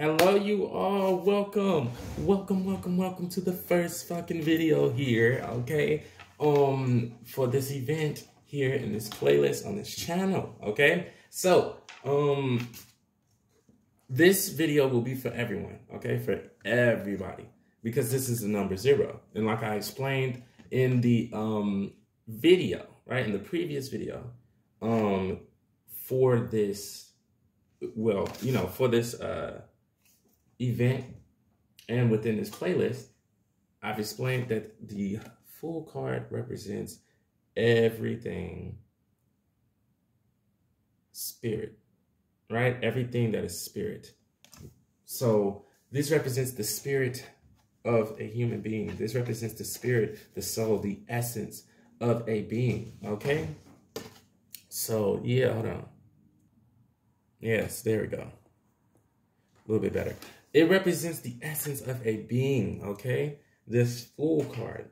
Hello, you all. Welcome, welcome, welcome, welcome to the first fucking video here. Okay, um, for this event here in this playlist on this channel. Okay, so um, this video will be for everyone. Okay, for everybody because this is the number zero, and like I explained in the um video, right in the previous video, um, for this, well, you know, for this uh event and within this playlist, I've explained that the Fool card represents everything spirit, right? Everything that is spirit. So this represents the spirit of a human being. This represents the spirit, the soul, the essence of a being, okay? So, yeah, hold on. Yes, there we go. A little bit better. It represents the essence of a being, okay? This Fool card.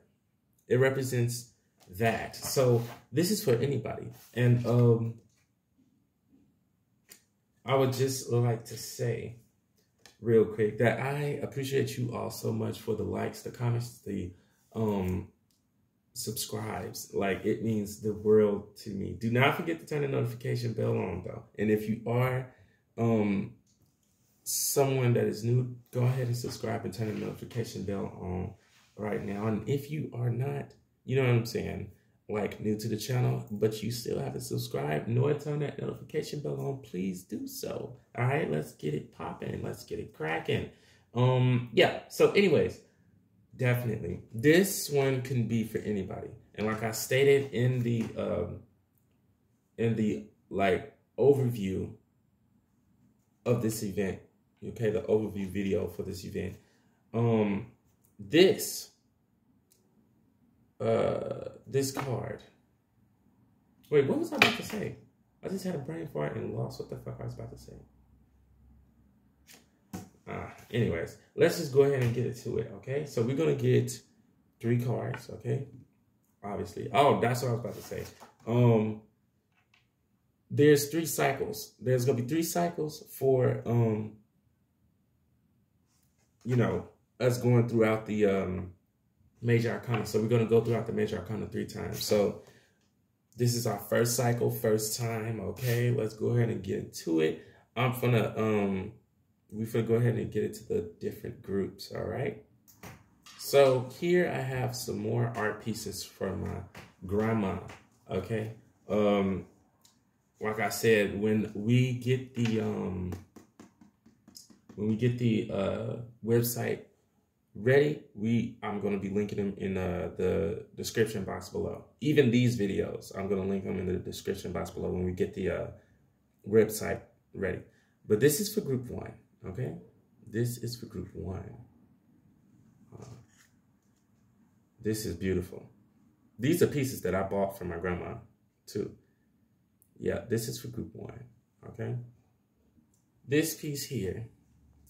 It represents that. So this is for anybody. And um I would just like to say real quick that I appreciate you all so much for the likes, the comments, the um subscribes. Like it means the world to me. Do not forget to turn the notification bell on though. And if you are um someone that is new, go ahead and subscribe and turn the notification bell on right now. And if you are not, you know what I'm saying, like new to the channel, but you still haven't subscribed nor turn that notification bell on, please do so. All right, let's get it popping. Let's get it cracking. Um, yeah. So, anyways, definitely this one can be for anybody. And like I stated in the um, in the like overview of this event, okay, the overview video for this event. Um, this, uh, this card. Wait, what was I about to say? I just had a brain fart and lost what the fuck I was about to say. Uh, anyways, let's just go ahead and get into it, okay? So we're gonna get three cards, okay? Obviously. Oh, that's what I was about to say. Um, there's three cycles. There's gonna be three cycles for um you know, us going throughout the um, major arcana. So we're going to go throughout the major arcana three times. So this is our first cycle, first time. Okay, let's go ahead and get into it. I'm gonna um, we gonna go ahead and get into the different groups. All right. So here I have some more art pieces from my grandma. Okay. Um, like I said, when we get the um when we get the uh, website ready, we I'm going to be linking them in uh, the description box below. Even these videos, I'm going to link them in the description box below when we get the uh, website ready. But this is for group one, okay? This is for group one. Uh, this is beautiful. These are pieces that I bought from my grandma, too. Yeah, this is for group one, okay? This piece here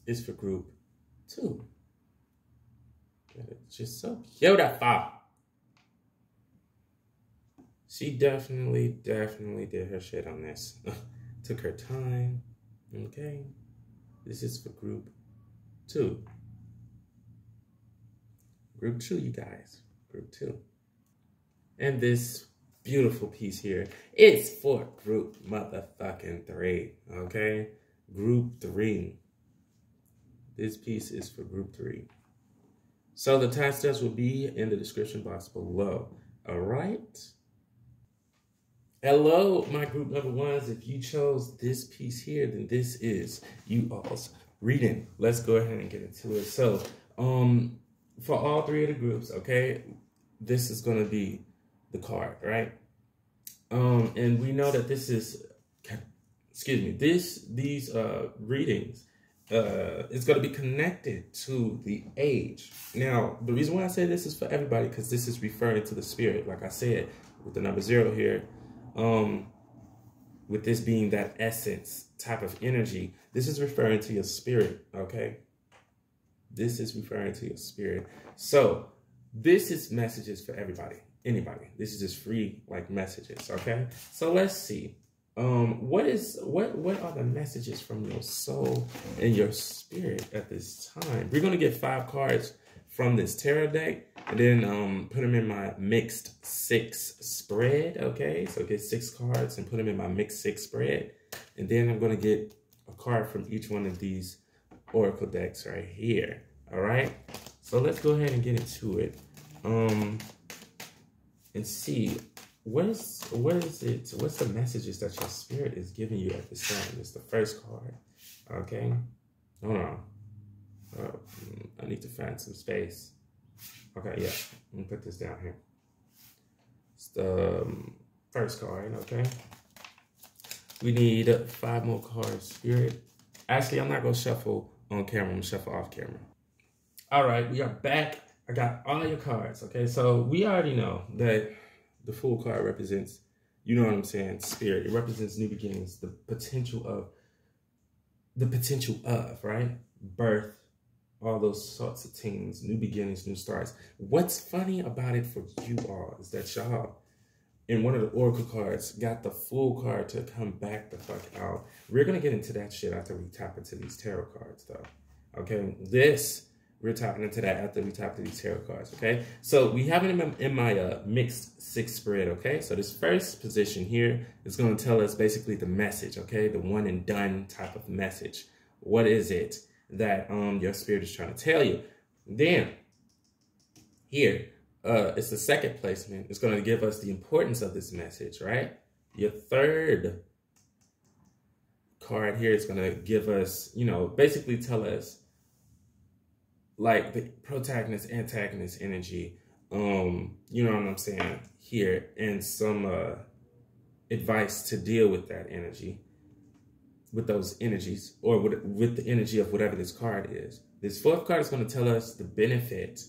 is for group two. It's just so beautiful. She definitely, definitely did her shit on this. Took her time. Okay. This is for group two. Group two, you guys. Group two. And this beautiful piece here is for group motherfucking three. Okay? Group three. This piece is for group three. So the timestamps will be in the description box below. All right. Hello, my group number ones. If you chose this piece here, then this is you all's reading. Let's go ahead and get into it. So, um, for all three of the groups, okay, this is going to be the card, right? Um, and we know that this is, excuse me, this these uh readings uh, it's going to be connected to the age. Now, the reason why I say this is for everybody because this is referring to the spirit. Like I said, with the number zero here, um, with this being that essence type of energy, this is referring to your spirit. Okay, this is referring to your spirit. So this is messages for everybody, anybody. This is just free like messages. Okay, so let's see. Um, what is what what are the messages from your soul and your spirit at this time? We're gonna get five cards from this tarot deck and then um put them in my mixed six spread. Okay, so get six cards and put them in my mixed six spread, and then I'm gonna get a card from each one of these oracle decks right here. All right, so let's go ahead and get into it. Um, and see what is what is it? What's the messages that your spirit is giving you at this time? It's the first card. Okay, hold on. Oh, I need to find some space. Okay, yeah. Let me put this down here. It's the um, first card. Okay. We need five more cards. Spirit. Actually, I'm not gonna shuffle on camera. I'm gonna shuffle off camera. All right, we are back. I got all your cards. Okay, so we already know that the Fool card represents, you know what I'm saying, spirit. It represents new beginnings, the potential of, the potential of, right? Birth, all those sorts of things, new beginnings, new starts. What's funny about it for you all is that y'all, in one of the Oracle cards, got the Fool card to come back the fuck out. We're going to get into that shit after we tap into these tarot cards, though. Okay, this we're tapping into that after we tap to these tarot cards, okay? So we have it in my, in my uh, mixed six spread, okay? So this first position here is going to tell us basically the message, okay? The one and done type of message. What is it that um your spirit is trying to tell you? Then here, uh, it's the second placement. It's going to give us the importance of this message, right? Your third card here is going to give us, you know, basically tell us like the protagonist antagonist energy um you know what i'm saying here and some uh advice to deal with that energy with those energies or with, with the energy of whatever this card is. This fourth card is going to tell us the benefit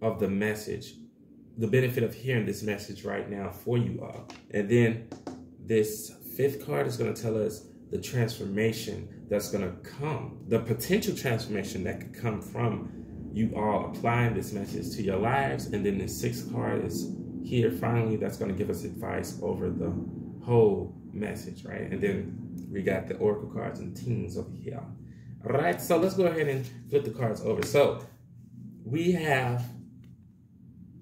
of the message the benefit of hearing this message right now for you all. And then this fifth card is going to tell us the transformation that's going to come the potential transformation that could come from you all applying this message to your lives. And then the sixth card is here finally that's going to give us advice over the whole message, right? And then we got the oracle cards and teams over here. All right, so let's go ahead and flip the cards over. So we have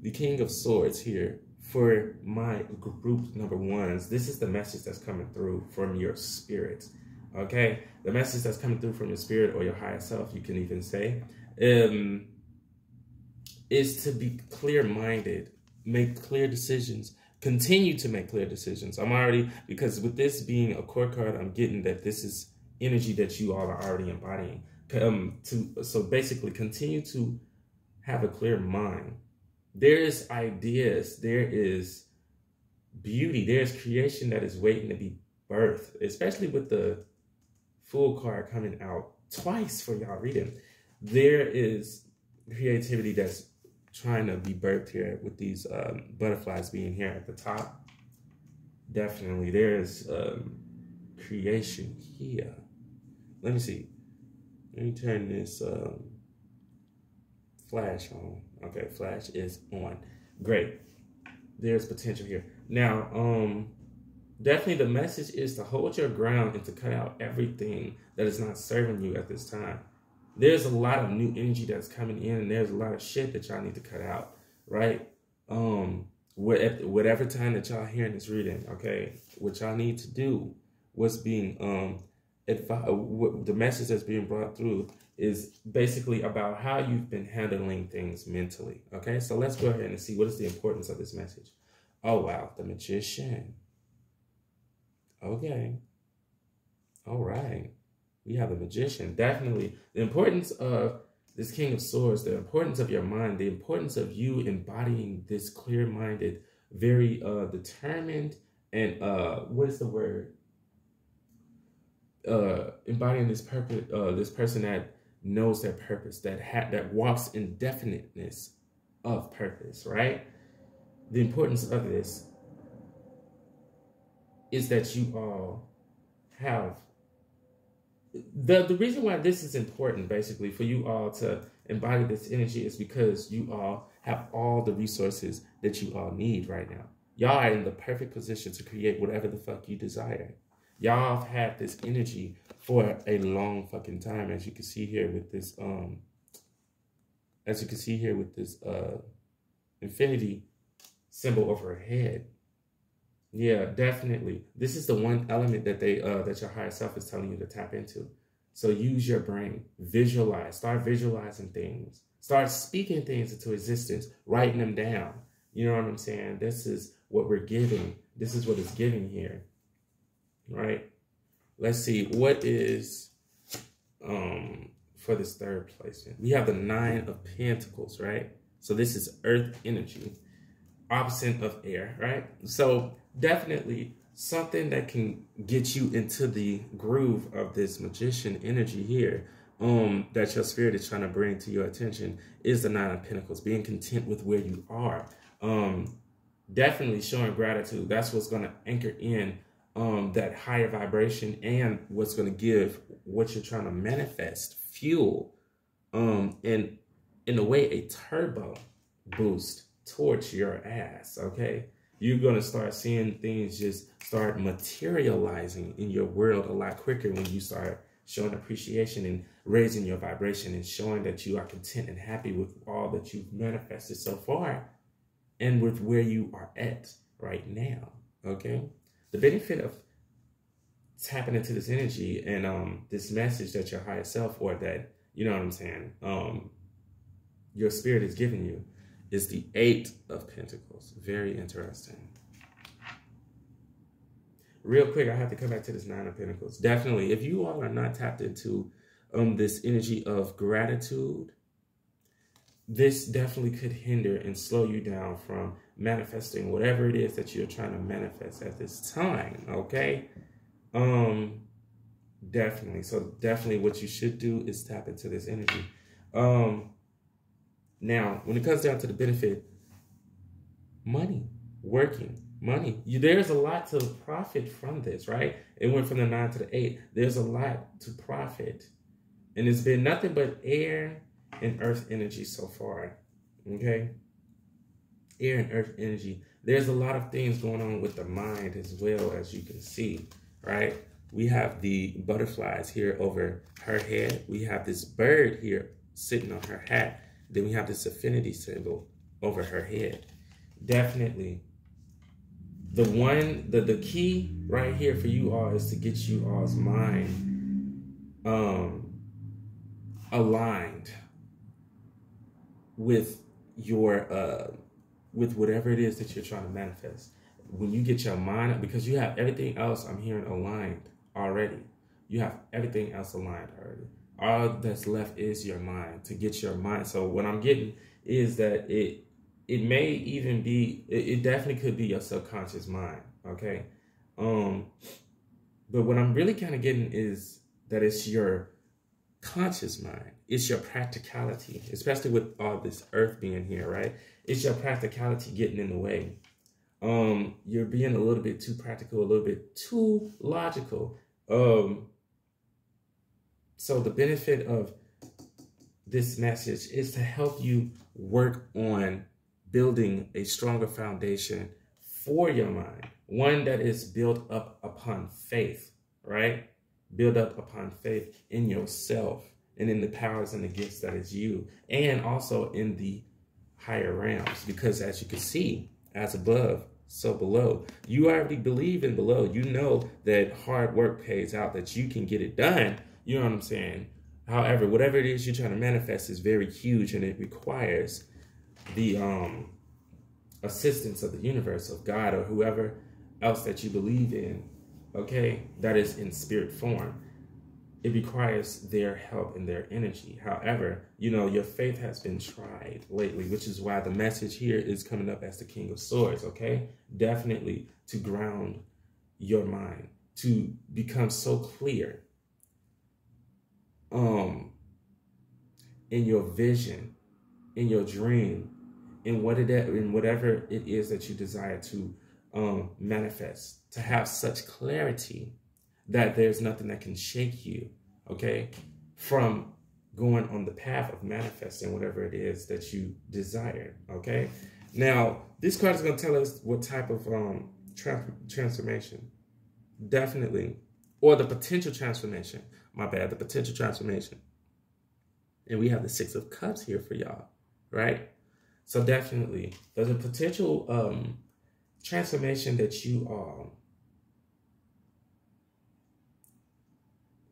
the King of Swords here for my group number ones. This is the message that's coming through from your spirit. Okay, the message that's coming through from your spirit or your higher self, you can even say um, is to be clear minded, make clear decisions, continue to make clear decisions. I'm already, because with this being a court card, I'm getting that this is energy that you all are already embodying. Um, to So basically, continue to have a clear mind. There is ideas, there is beauty, there's creation that is waiting to be birthed, especially with the Fool card coming out twice for y'all reading there is creativity that's trying to be birthed here with these um, butterflies being here at the top. Definitely, there's um, creation here. Let me see. Let me turn this um, flash on. Okay, flash is on. Great. There's potential here. Now, um, definitely the message is to hold your ground and to cut out everything that is not serving you at this time there's a lot of new energy that's coming in and there's a lot of shit that y'all need to cut out, right? Um, whatever time that y'all hearing this reading, okay, what y'all need to do, what's being um, what the message that's being brought through is basically about how you've been handling things mentally. Okay, so let's go ahead and see what is the importance of this message. Oh wow, the magician. Okay. All right we have a magician. Definitely the importance of this King of Swords, the importance of your mind, the importance of you embodying this clear-minded, very uh, determined, and uh, what is the word? Uh, embodying this purpose, uh, this person that knows their purpose, that ha- that walks in definiteness of purpose, right? The importance of this is that you all have the the reason why this is important basically for you all to embody this energy is because you all have all the resources that you all need right now. Y'all are in the perfect position to create whatever the fuck you desire. Y'all have had this energy for a long fucking time, as you can see here with this, um, as you can see here with this uh, infinity symbol over her head. Yeah, definitely. This is the one element that they uh, that your higher self is telling you to tap into. So use your brain, visualize, start visualizing things, start speaking things into existence, writing them down. You know what I'm saying? This is what we're giving. This is what is giving here. Right? Let's see. What is um for this third placement? We have the nine of pentacles, right? So this is earth energy, opposite of air, right? So definitely something that can get you into the groove of this magician energy here um that your spirit is trying to bring to your attention is the nine of pentacles being content with where you are um definitely showing gratitude that's what's going to anchor in um that higher vibration and what's going to give what you're trying to manifest fuel um and in a way a turbo boost towards your ass okay you're going to start seeing things just start materializing in your world a lot quicker when you start showing appreciation and raising your vibration and showing that you are content and happy with all that you've manifested so far and with where you are at right now. Okay. The benefit of tapping into this energy and um this message that your higher self or that, you know what I'm saying, um your spirit is giving you is the Eight of Pentacles. Very interesting. Real quick, I have to come back to this Nine of Pentacles. Definitely, if you all are not tapped into um, this energy of gratitude, this definitely could hinder and slow you down from manifesting whatever it is that you're trying to manifest at this time, okay? Um, definitely. So definitely what you should do is tap into this energy. Um, now, when it comes down to the benefit, money, working, money. You, there's a lot to profit from this, right? It went from the nine to the eight. There's a lot to profit. And it's been nothing but air and earth energy so far. Okay? Air and earth energy. There's a lot of things going on with the mind as well, as you can see, right? We have the butterflies here over her head. We have this bird here sitting on her hat. Then we have this infinity symbol over her head. Definitely. The one, the, the key right here for you all is to get you all's mind um, aligned with your, uh, with whatever it is that you're trying to manifest. When you get your mind, because you have everything else I'm hearing aligned already. You have everything else aligned already all that's left is your mind to get your mind. So what I'm getting is that it it may even be it, it definitely could be your subconscious mind. Okay. Um but what I'm really kind of getting is that it's your conscious mind. It's your practicality, especially with all this earth being here, right? It's your practicality getting in the way. Um, you're being a little bit too practical, a little bit too logical. Um, so the benefit of this message is to help you work on building a stronger foundation for your mind, one that is built up upon faith, right? Build up upon faith in yourself and in the powers and the gifts that is you, and also in the higher realms. Because as you can see, as above, so below. You already believe in below. You know that hard work pays out, that you can get it done you know what I'm saying? However, whatever it is you're trying to manifest is very huge and it requires the um, assistance of the universe, of God, or whoever else that you believe in, okay, that is in spirit form. It requires their help and their energy. However, you know, your faith has been tried lately, which is why the message here is coming up as the King of Swords, okay? Definitely to ground your mind, to become so clear um in your vision, in your dream, in what it in whatever it is that you desire to um, manifest, to have such clarity that there's nothing that can shake you, okay, from going on the path of manifesting whatever it is that you desire, okay? Now, this card is going to tell us what type of um, tra transformation. Definitely or the potential transformation. My bad, the potential transformation. And we have the Six of Cups here for y'all, right? So definitely, there's a potential um, transformation that you um,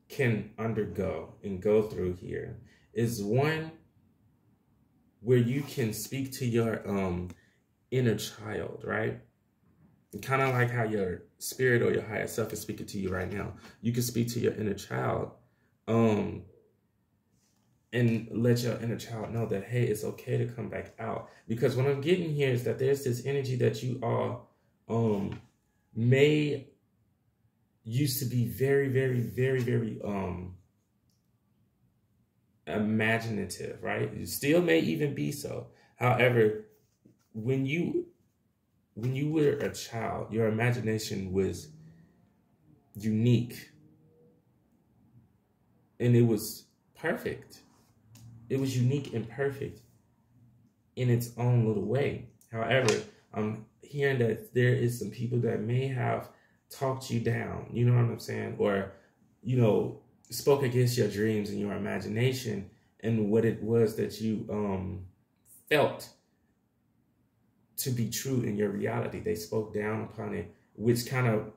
can undergo and go through here is one where you can speak to your um, inner child, right? Kind of like how your spirit or your higher self is speaking to you right now. You can speak to your inner child um, and let your inner child know that, hey, it's okay to come back out. Because what I'm getting here is that there's this energy that you all um, may used to be very, very, very, very um, imaginative, right? You still may even be so. However, when you when you were a child, your imagination was unique and it was perfect. It was unique and perfect in its own little way. However, I'm hearing that there is some people that may have talked you down, you know what I'm saying? Or, you know, spoke against your dreams and your imagination and what it was that you um, felt to be true in your reality. They spoke down upon it, which kind of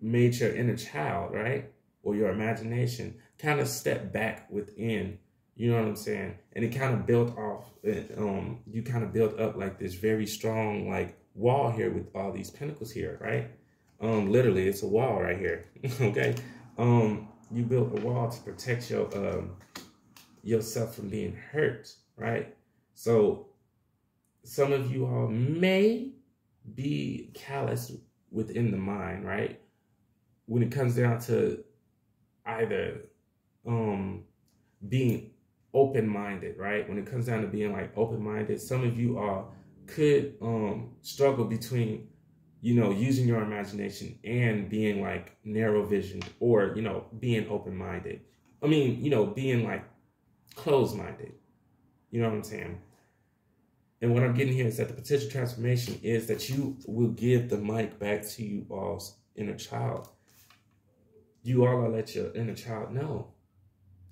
made your inner child, right? Or your imagination kind of step back within, you know what I'm saying? And it kind of built off, um, you kind of built up like this very strong, like wall here with all these pentacles here, right? Um, literally, it's a wall right here, okay? Um, you built a wall to protect your um, yourself from being hurt, right? So some of you all may be callous within the mind, right? When it comes down to either um being open-minded, right? When it comes down to being like open-minded, some of you all could um struggle between you know, using your imagination and being like narrow visioned or, you know, being open minded. I mean, you know, being like closed minded. You know what I'm saying? And what I'm getting here is that the potential transformation is that you will give the mic back to you all's inner child. You all will let your inner child know.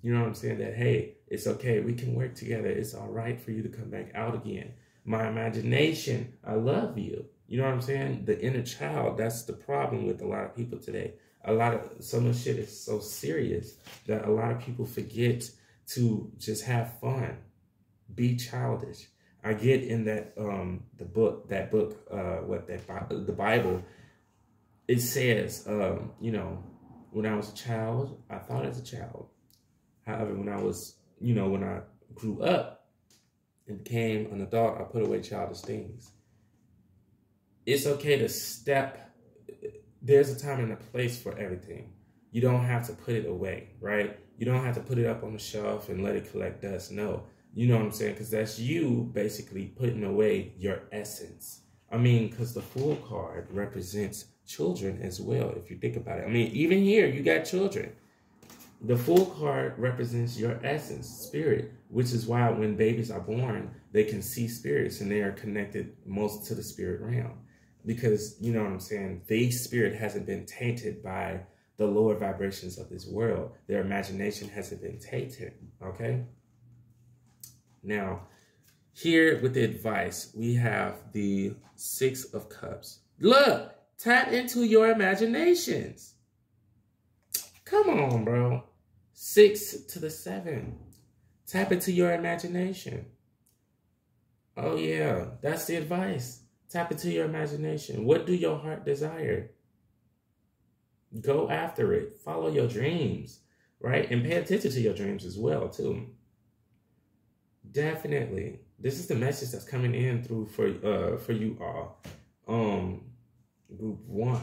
You know what I'm saying? That, hey, it's okay. We can work together. It's all right for you to come back out again. My imagination, I love you. You know what I'm saying? The inner child, that's the problem with a lot of people today. A lot of so much shit is so serious that a lot of people forget to just have fun, be childish. I get in that um the book that book uh what that the Bible it says um you know when I was a child I thought as a child however when I was you know when I grew up and became an adult I put away childish things it's okay to step. There's a time and a place for everything. You don't have to put it away, right? You don't have to put it up on the shelf and let it collect dust. No, you know what I'm saying? Because that's you basically putting away your essence. I mean, because the Fool card represents children as well, if you think about it. I mean, even here, you got children. The Fool card represents your essence, spirit, which is why when babies are born, they can see spirits and they are connected most to the spirit realm because you know what I'm saying. Their spirit hasn't been tainted by the lower vibrations of this world. Their imagination hasn't been tainted. Okay. Now, here with the advice, we have the Six of Cups. Look, tap into your imaginations. Come on, bro. Six to the seven. Tap into your imagination. Oh, yeah, that's the advice. Tap into your imagination. What do your heart desire? Go after it. Follow your dreams, right? And pay attention to your dreams as well, too. Definitely. This is the message that's coming in through for uh for you all. Um group one.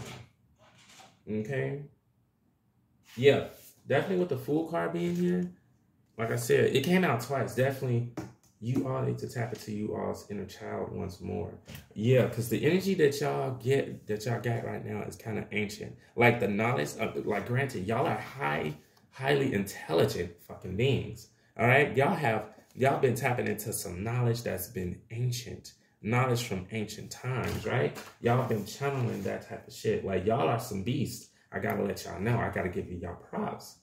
Okay. Yeah, definitely with the Fool card being here. Like I said, it came out twice. Definitely you all need to tap into you all's inner child once more. Yeah, because the energy that y'all get, that y'all got right now is kind of ancient. Like the knowledge of, like granted, y'all are high, highly intelligent fucking beings. All right, y'all have, y'all been tapping into some knowledge that's been ancient. Knowledge from ancient times, right? Y'all been channeling that type of shit. Like y'all are some beasts. I gotta let y'all know. I gotta give you y'all props.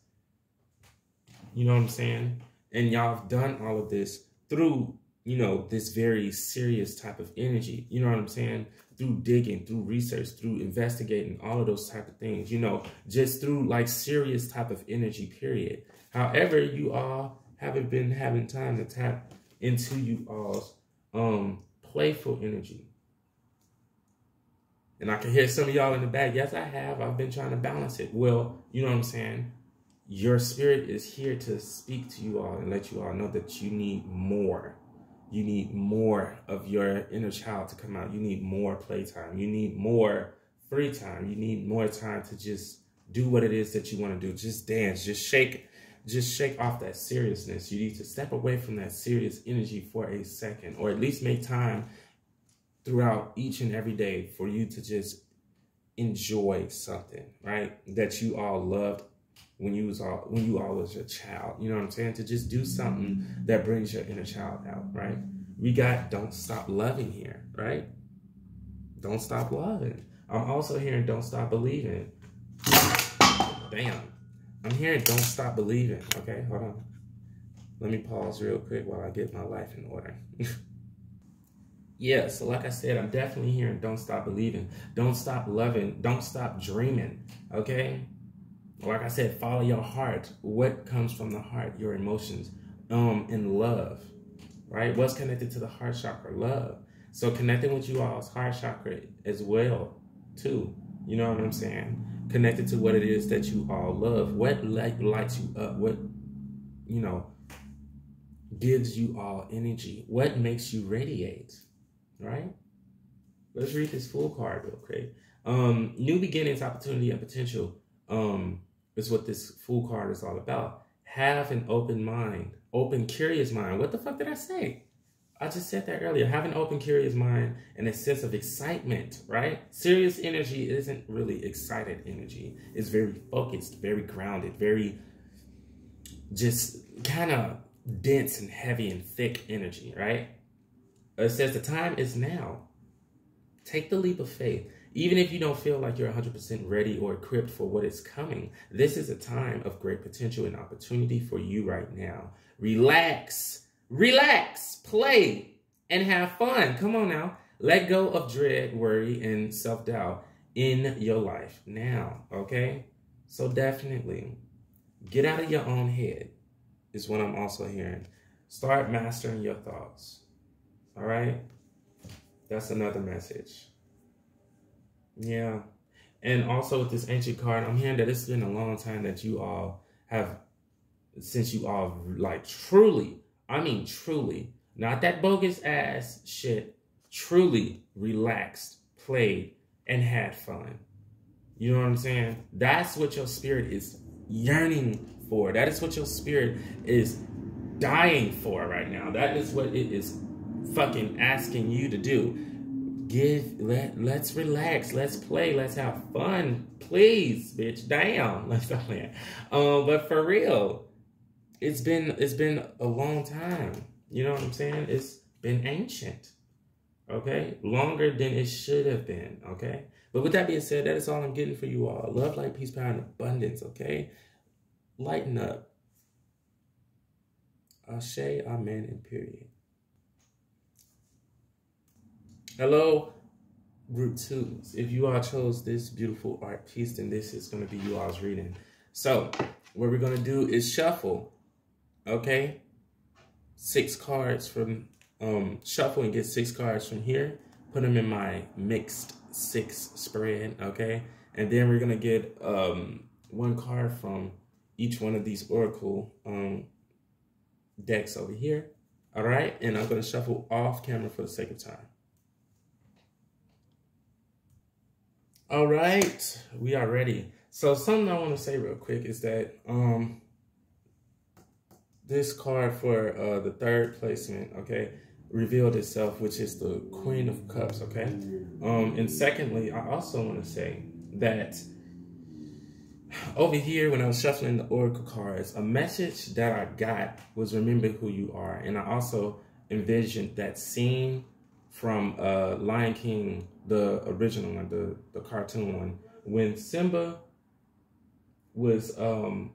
You know what I'm saying? And y'all have done all of this through, you know, this very serious type of energy. You know what I'm saying? Through digging, through research, through investigating, all of those type of things, you know, just through like serious type of energy, period. However, you all haven't been having time to tap into you all's um playful energy. And I can hear some of y'all in the back. Yes, I have. I've been trying to balance it. Well, you know what I'm saying? Your spirit is here to speak to you all and let you all know that you need more. You need more of your inner child to come out. You need more playtime. You need more free time. You need more time to just do what it is that you want to do. Just dance. Just shake. Just shake off that seriousness. You need to step away from that serious energy for a second, or at least make time throughout each and every day for you to just enjoy something, right? That you all loved when you was all when you all was a child. You know what I'm saying? To just do something that brings your inner child out, right? We got don't stop loving here, right? Don't stop loving. I'm also hearing don't stop believing. Bam. I'm hearing don't stop believing. Okay, hold on. Let me pause real quick while I get my life in order. yeah, so like I said, I'm definitely hearing don't stop believing. Don't stop loving. Don't stop dreaming. Okay? Like I said, follow your heart. What comes from the heart? Your emotions. Um, and love. Right? What's connected to the heart chakra? Love. So connecting with you all's heart chakra as well, too. You know what I'm saying? Connected to what it is that you all love. What light lights you up? What, you know, gives you all energy? What makes you radiate? Right? Let's read this Fool card real quick. Um, new beginnings, opportunity, and potential um, is what this Fool card is all about. Have an open mind, open, curious mind. What the fuck did I say? I just said that earlier. Have an open, curious mind and a sense of excitement, right? Serious energy isn't really excited energy. It's very focused, very grounded, very just kind of dense and heavy and thick energy, right? It says the time is now. Take the leap of faith. Even if you don't feel like you're 100% ready or equipped for what is coming, this is a time of great potential and opportunity for you right now. Relax, relax, play, and have fun. Come on now. Let go of dread, worry, and self doubt in your life now, okay? So definitely get out of your own head, is what I'm also hearing. Start mastering your thoughts, all right? That's another message. Yeah. And also with this ancient card, I'm hearing that it's been a long time that you all have, since you all like truly, I mean truly, not that bogus ass shit, truly relaxed, played, and had fun. You know what I'm saying? That's what your spirit is yearning for. That is what your spirit is dying for right now. That is what it is fucking asking you to do give let let's relax, let's play, let's have fun, please, bitch. Damn, let's stop playing. Um, but for real, it's been it's been a long time. You know what I'm saying? It's been ancient. Okay, longer than it should have been. Okay, but with that being said, that is all I'm getting for you all. Love, light, peace, power, and abundance. Okay, lighten up. Ashe, amen, and period. Hello, group twos. If you all chose this beautiful art piece, then this is going to be you all's reading. So, what we're going to do is shuffle, okay? Six cards from, um, shuffle and get six cards from here. Put them in my mixed six spread, okay? And then we're to get um, one card from each one of these Oracle um, decks over here. All right? And I'm to shuffle off camera for the sake of time. All right, we are ready. So something I want to say real quick is that um this card for uh the third placement, okay, revealed itself, which is the Queen of Cups, okay? Um and secondly, I also want to say that over here when I was shuffling the oracle cards, a message that I got was remember who you are. And I also envisioned that scene from uh, Lion King, the original one, the, the cartoon one, when Simba was um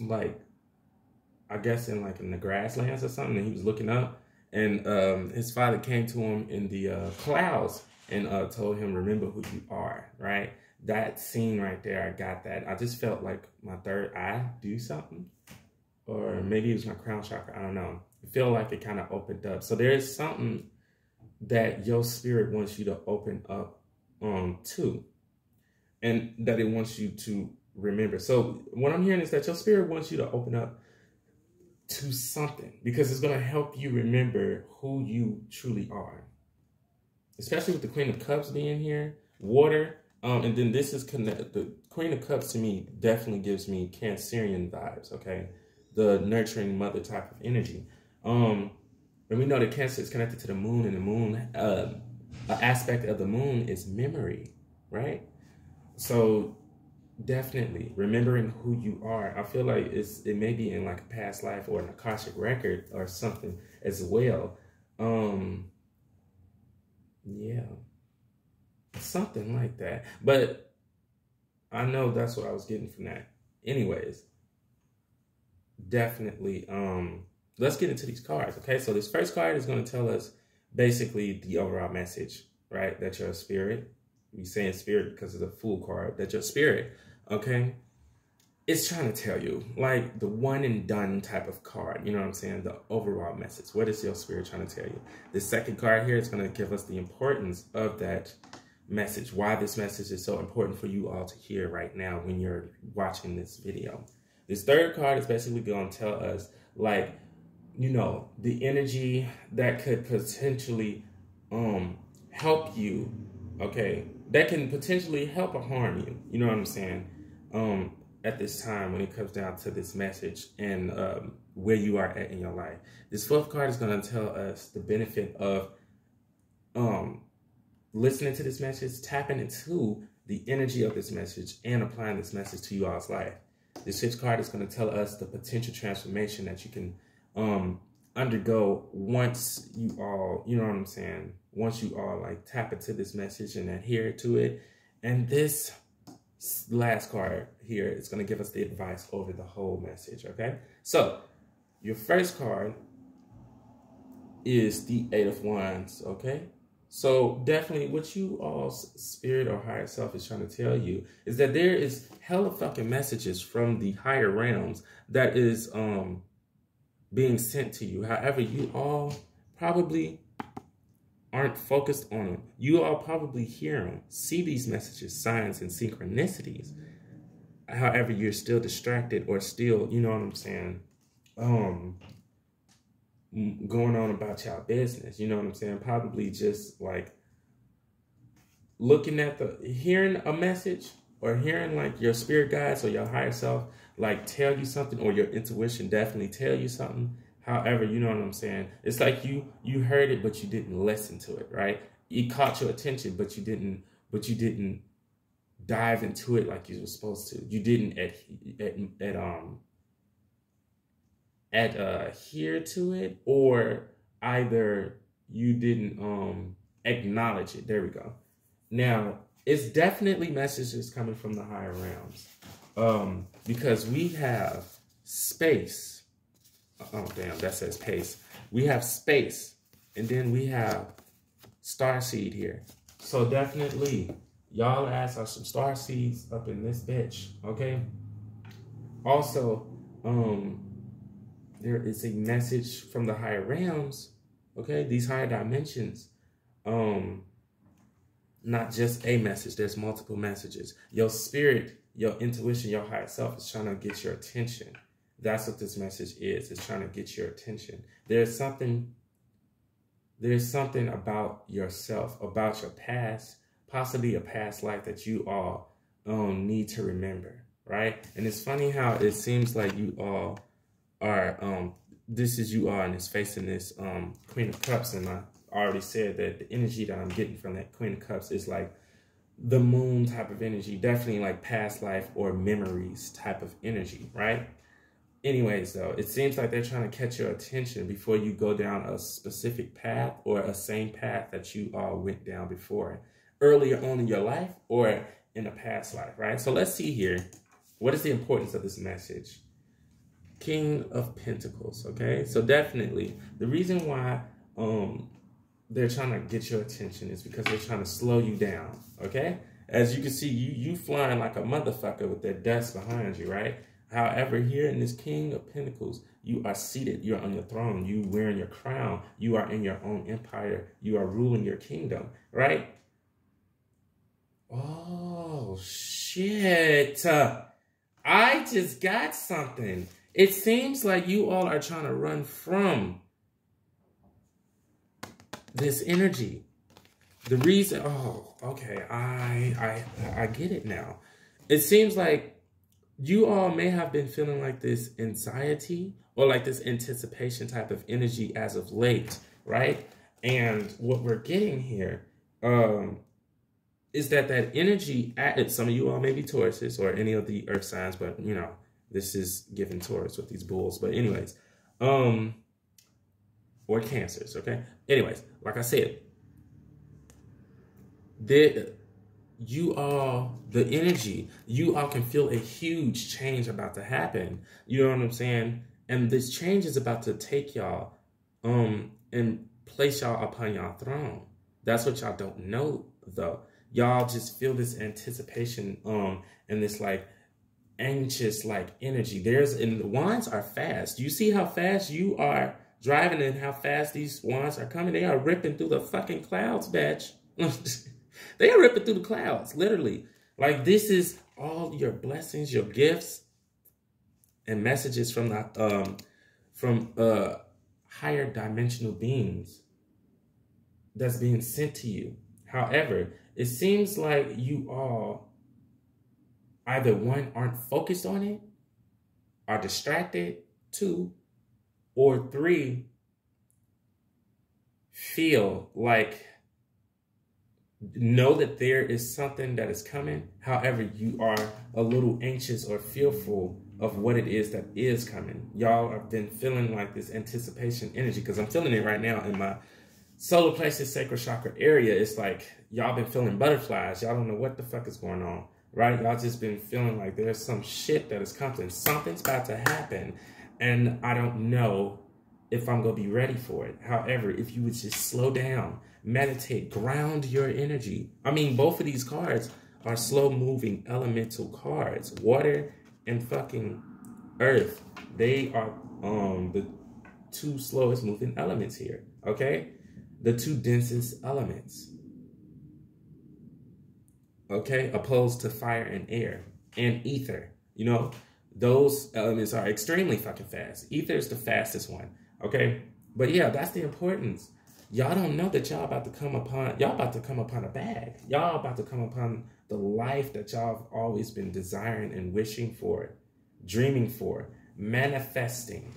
like I guess in like in the grasslands or something, and he was looking up, and um, his father came to him in the uh, clouds and uh, told him, "Remember who you are." Right? That scene right there, I got that. I just felt like my third eye do something, or maybe it was my crown chakra. I don't know. I feel like it kind of opened up. So there is something that your spirit wants you to open up um to, and that it wants you to remember. So what I'm hearing is that your spirit wants you to open up to something because it's going to help you remember who you truly are. Especially with the Queen of Cups being here, water, um, and then this is connect. The Queen of Cups to me definitely gives me Cancerian vibes. Okay, the nurturing mother type of energy. Um, and we know that Cancer is connected to the moon, and the moon, uh, aspect of the moon is memory, right? So definitely remembering who you are. I feel like it's it may be in like a past life or an akashic record or something as well. Um yeah. Something like that. But I know that's what I was getting from that. Anyways, definitely um let's get into these cards. Okay? So this first card is going to tell us basically the overall message, right? That you're a spirit. We saying spirit because of the fool card. That your spirit okay? It's trying to tell you, like the one and done type of card, you know what I'm saying? The overall message. What is your spirit trying to tell you? The second card here is going to give us the importance of that message, why this message is so important for you all to hear right now when you're watching this video. This third card is basically going to tell us, like, you know, the energy that could potentially um help you, okay, that can potentially help or harm you. You know what I'm saying? Um, at this time when it comes down to this message and um, where you are at in your life. This fourth card is going to tell us the benefit of um, listening to this message, tapping into the energy of this message, and applying this message to you all's life. This fifth card is going to tell us the potential transformation that you can um, undergo once you all, you know what I'm saying, once you all like tap into this message and adhere to it. And this last card here is going to give us the advice over the whole message, okay? So, your first card is the Eight of Wands, okay? So, definitely what you all's spirit or higher self is trying to tell you is that there is hella fucking messages from the higher realms that is um being sent to you. However, you all probably aren't focused on them. You all probably hear them, see these messages, signs, and synchronicities. However, you're still distracted or still, you know what I'm saying, um, going on about your business. You know what I'm saying? Probably just like looking at the, hearing a message or hearing like your spirit guides or your higher self like tell you something or your intuition definitely tell you something However, you know what I'm saying? It's like you you heard it, but you didn't listen to it, right? It caught your attention, but you didn't but you didn't dive into it like you were supposed to. You didn't at, at, at um at adhere to it, or either you didn't um acknowledge it. There we go. Now it's definitely messages coming from the higher realms, um, because we have space oh damn, that says pace. We have space, and then we have star seed here. So definitely, y'all ass are some star seeds up in this bitch, okay? Also, um, there is a message from the higher realms, okay? These higher dimensions, um, not just a message, there's multiple messages. Your spirit, your intuition, your higher self is trying to get your attention. That's what this message is. It's trying to get your attention. There's something there's something about yourself, about your past, possibly a past life that you all um, need to remember, right? And it's funny how it seems like you all are, um, this is you all and it's facing this um, Queen of Cups. And I already said that the energy that I'm getting from that Queen of Cups is like the moon type of energy, definitely like past life or memories type of energy, right? Anyways, though, it seems like they're trying to catch your attention before you go down a specific path or a same path that you all went down before earlier on in your life or in a past life, right? So let's see here. What is the importance of this message? King of Pentacles, okay? So definitely, the reason why um, they're trying to get your attention is because they're trying to slow you down, okay? As you can see, you you flying like a motherfucker with that dust behind you, right? However, here in this King of Pentacles, you are seated. You're on your throne. You wearing your crown. You are in your own empire. You are ruling your kingdom, right? Oh, shit. I just got something. It seems like you all are trying to run from this energy. The reason, oh, okay, I, I, I get it now. It seems like you all may have been feeling like this anxiety or like this anticipation type of energy as of late, right? And what we're getting here um, is that that energy, at, some of you all may be Tauruses or any of the earth signs, but you know, this is given Taurus with these bulls. But anyways, um, or cancers, okay? Anyways, like I said, the you all the energy, you all can feel a huge change about to happen. You know what I'm saying? And this change is about to take y'all um and place y'all upon y'all throne. That's what y'all don't know though. Y'all just feel this anticipation um and this like anxious like energy. There's and the wands are fast. You see how fast you are driving and how fast these wands are coming. They are ripping through the fucking clouds, bitch. they are ripping through the clouds, literally. Like this is all your blessings, your gifts, and messages from the um from uh higher dimensional beings that's being sent to you. However, it seems like you all either one aren't focused on it, are distracted, two, or three, feel like know that there is something that is coming. However, you are a little anxious or fearful of what it is that is coming. Y'all have been feeling like this anticipation energy because I'm feeling it right now in my solar plexus sacral chakra area. It's like y'all been feeling butterflies. Y'all don't know what the fuck is going on, right? Y'all just been feeling like there's some shit that is coming. Something's about to happen and I don't know if I'm going to be ready for it. However, if you would just slow down, meditate, ground your energy. I mean, both of these cards are slow moving elemental cards. Water and fucking earth. They are um the two slowest moving elements here, okay? The two densest elements. Okay, opposed to fire and air and ether. You know, those elements are extremely fucking fast. Ether is the fastest one. Okay. But yeah, that's the importance. Y'all don't know that y'all about to come upon y'all about to come upon a bag. Y'all about to come upon the life that y'all have always been desiring and wishing for, dreaming for, manifesting.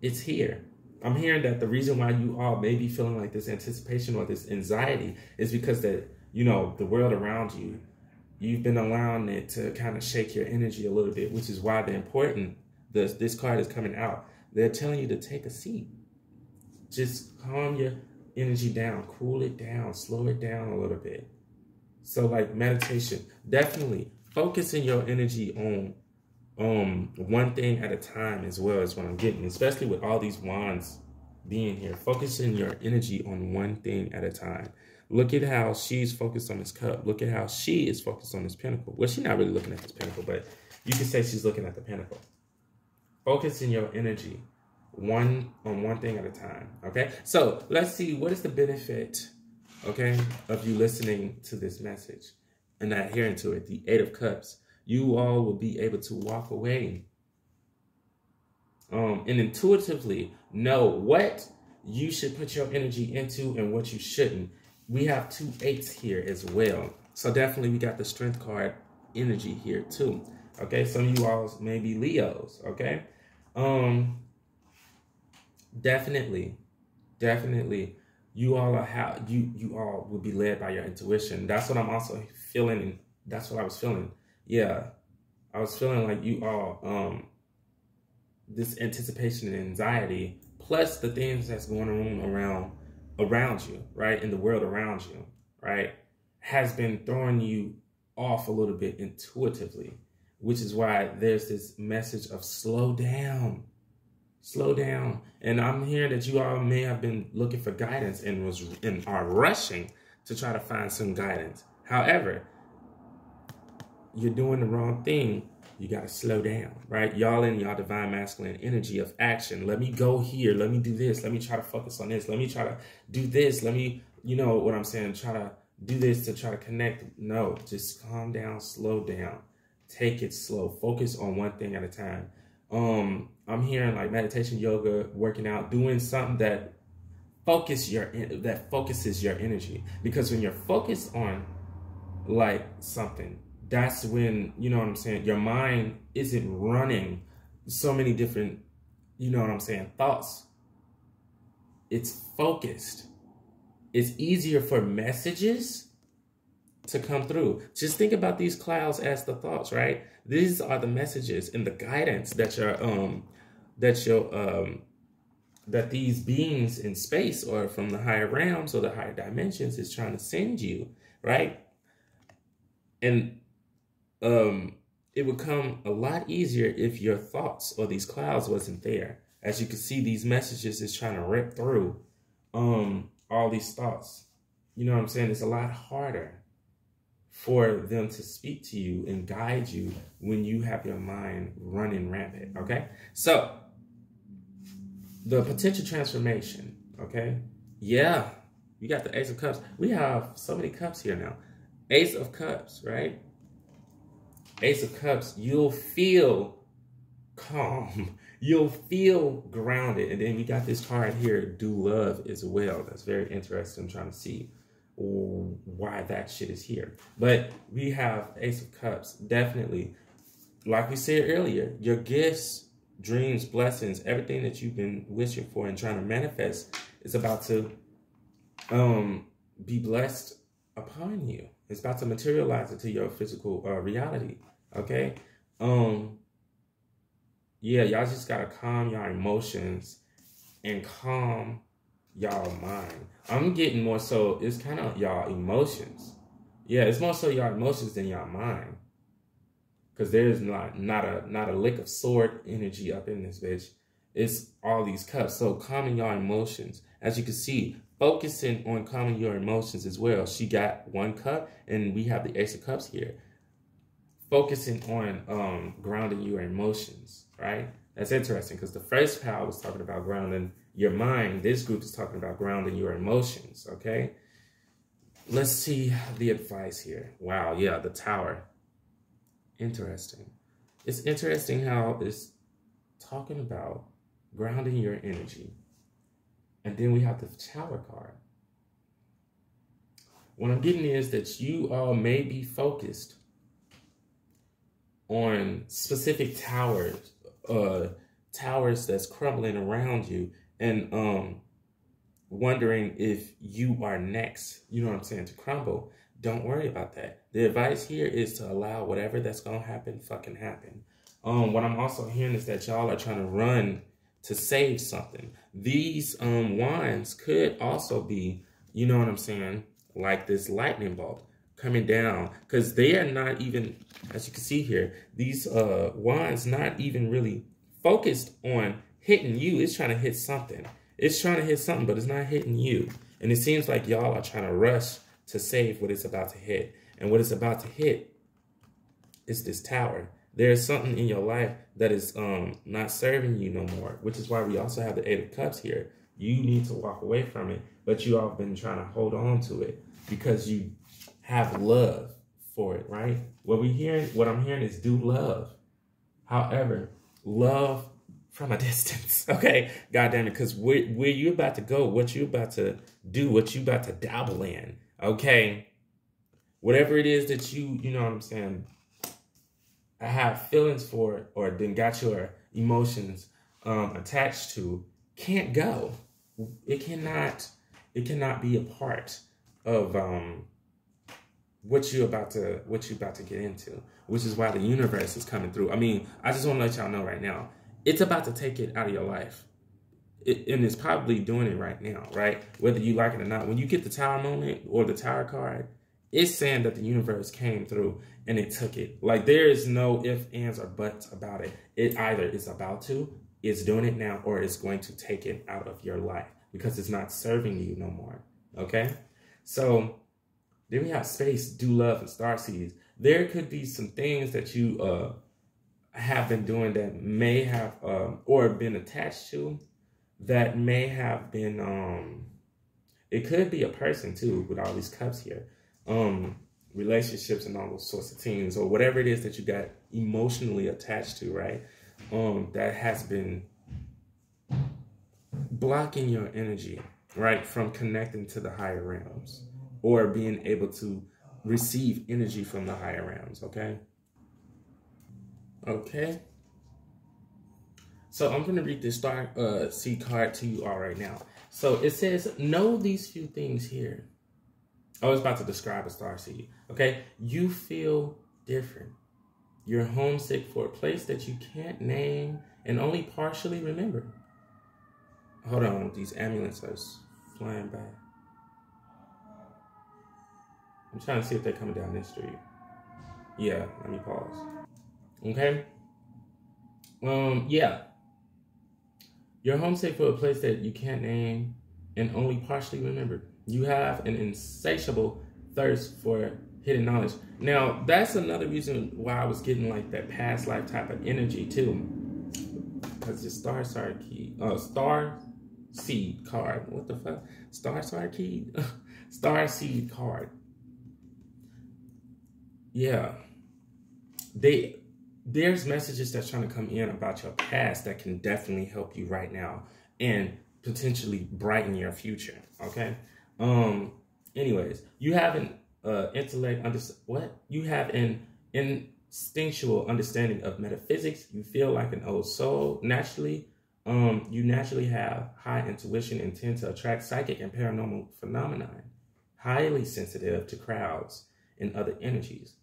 It's here. I'm hearing that the reason why you all may be feeling like this anticipation or this anxiety is because that, you know, the world around you you've been allowing it to kind of shake your energy a little bit, which is why the important this this card is coming out. They're telling you to take a seat. Just calm your energy down, cool it down, slow it down a little bit. So like meditation, definitely focusing your energy on um one thing at a time as well as what I'm getting, especially with all these wands being here. Focusing your energy on one thing at a time. Look at how she's focused on this cup. Look at how she is focused on this pentacle. Well, she's not really looking at this pentacle, but you can say she's looking at the pentacle. Focusing your energy one on one thing at a time. Okay. So let's see what is the benefit, okay, of you listening to this message and adhering to it. The Eight of Cups. You all will be able to walk away um, and intuitively know what you should put your energy into and what you shouldn't we have two eights here as well. So definitely we got the strength card energy here too. Okay, some of you all may be Leos, okay? Um definitely, definitely you all are how you you all will be led by your intuition. That's what I'm also feeling. That's what I was feeling. Yeah. I was feeling like you all um this anticipation and anxiety plus the things that's going on around around you, right? In the world around you, right? Has been throwing you off a little bit intuitively, which is why there's this message of slow down. Slow down. And I'm hearing that you all may have been looking for guidance and was and are rushing to try to find some guidance. However, you're doing the wrong thing. You got to slow down, right? Y'all in y'all divine masculine energy of action. Let me go here. Let me do this. Let me try to focus on this. Let me try to do this. Let me, you know what I'm saying? Try to do this to try to connect. No, just calm down, slow down, take it slow, focus on one thing at a time. Um, I'm hearing like meditation, yoga, working out, doing something that focus your that focuses your energy. Because when you're focused on like something that's when you know what i'm saying your mind isn't running so many different you know what i'm saying thoughts. It's focused. It's easier for messages to come through. Just think about these clouds as the thoughts, right? These are the messages and the guidance that your um that your um that these beings in space or from the higher realms or the higher dimensions is trying to send you, right? And um it would come a lot easier if your thoughts or these clouds wasn't there. As you can see, these messages is trying to rip through um all these thoughts. You know what I'm saying? It's a lot harder for them to speak to you and guide you when you have your mind running rampant. Okay. So the potential transformation. Okay. Yeah. You got the Ace of Cups. We have so many cups here now. Ace of Cups, right? Ace of Cups, you'll feel calm. You'll feel grounded. And then we got this card here, do love as well. That's very interesting. I'm trying to see why that shit is here. But we have Ace of Cups. Definitely, like we said earlier, your gifts, dreams, blessings, everything that you've been wishing for and trying to manifest is about to um be blessed upon you. It's about to materialize into your physical uh, reality. Okay. Um. Yeah, y'all just gotta calm your emotions and calm y'all mind. I'm getting more so it's kind of y'all emotions. Yeah, it's more so y'all emotions than y'all mind. Cause there's not not a not a lick of sword energy up in this bitch. It's all these cups. So calming y'all emotions. As you can see, focusing on calming your emotions as well. She got one cup and we have the ace of cups here. Focusing on um grounding your emotions, right? That's interesting because the first pal was talking about grounding your mind. This group is talking about grounding your emotions, okay? Let's see the advice here. Wow, yeah, the tower. Interesting. It's interesting how it's talking about grounding your energy. And then we have the tower card. What I'm getting is that you all may be focused on specific towers, uh, towers that's crumbling around you and um wondering if you are next, you know what I'm saying, to crumble, don't worry about that. The advice here is to allow whatever that's gonna happen fucking happen. Um, what I'm also hearing is that y'all are trying to run to save something. These um wands could also be, you know what I'm saying, like this lightning bolt coming down because they are not even, as you can see here, these uh wands not even really focused on hitting you. It's trying to hit something. It's trying to hit something, but it's not hitting you. And it seems like y'all are trying to rush to save what it's about to hit. And what it's about to hit is this tower. There's something in your life that is um, not serving you no more, which is why we also have the Eight of Cups here. You need to walk away from it, but you all have been trying to hold on to it because you have love for it, right? What we hearing, what I'm hearing is do love. However, love from a distance. Okay, God damn it, because where, where you about to go, what you about to do, what you about to dabble in, okay? Whatever it is that you, you know what I'm saying, I have feelings for it or then got your emotions um, attached to, can't go. It cannot, it cannot be a part of um, what you about to what you about to get into, which is why the universe is coming through. I mean, I just want to let y'all know right now it's about to take it out of your life. It, and it's probably doing it right now, right? Whether you like it or not. When you get the tower moment or the tower card, It's saying that the universe came through and it took it. Like there is no ifs, ands, or buts about it. It either is about to, it's doing it now, or it's going to take it out of your life because it's not serving you no more. Okay? So then we have space, do love, and star seeds. There could be some things that you uh have been doing that may have um or been attached to that may have been um it could be a person too with all these cups here. Um relationships and all those sorts of things or whatever it is that you got emotionally attached to, right? Um that has been blocking your energy, right, from connecting to the higher realms or being able to receive energy from the higher realms, okay? Okay. So I'm going to read this star uh, seed card to you all right now. So it says, know these few things here. I was about to describe a star seed. Okay. You feel different. You're homesick for a place that you can't name and only partially remember. Hold on. These amulets are flying by. I'm trying to see if they're coming down this street. Yeah, let me pause. Okay. Um, yeah. You're homesick for a place that you can't name and only partially remember. You have an insatiable thirst for hidden knowledge. Now, that's another reason why I was getting like that past life type of energy too. Because the star star key, uh, star seed card. What the fuck? Star star key, star seed card. Yeah, they there's messages that's trying to come in about your past that can definitely help you right now and potentially brighten your future. Okay. Um. Anyways, you have an uh, intellect under what you have an instinctual understanding of metaphysics. You feel like an old soul naturally. Um, you naturally have high intuition and tend to attract psychic and paranormal phenomena. Highly sensitive to crowds and other energies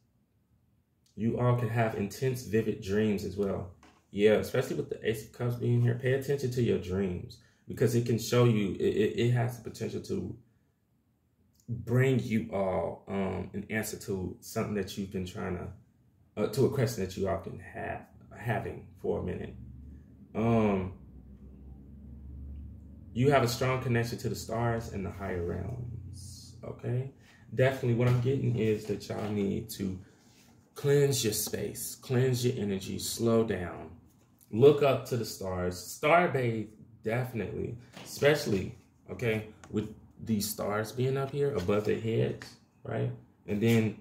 you all can have intense, vivid dreams as well. Yeah, especially with the Ace of Cups being here, pay attention to your dreams because it can show you, it, it has the potential to bring you all um, an answer to something that you've been trying to, uh, to a question that you often have, having for a minute. Um, you have a strong connection to the stars and the higher realms, okay? Definitely what I'm getting is that y'all need to Cleanse your space, cleanse your energy, slow down, look up to the stars, star bathe, definitely, especially, okay, with these stars being up here above their heads, right? And then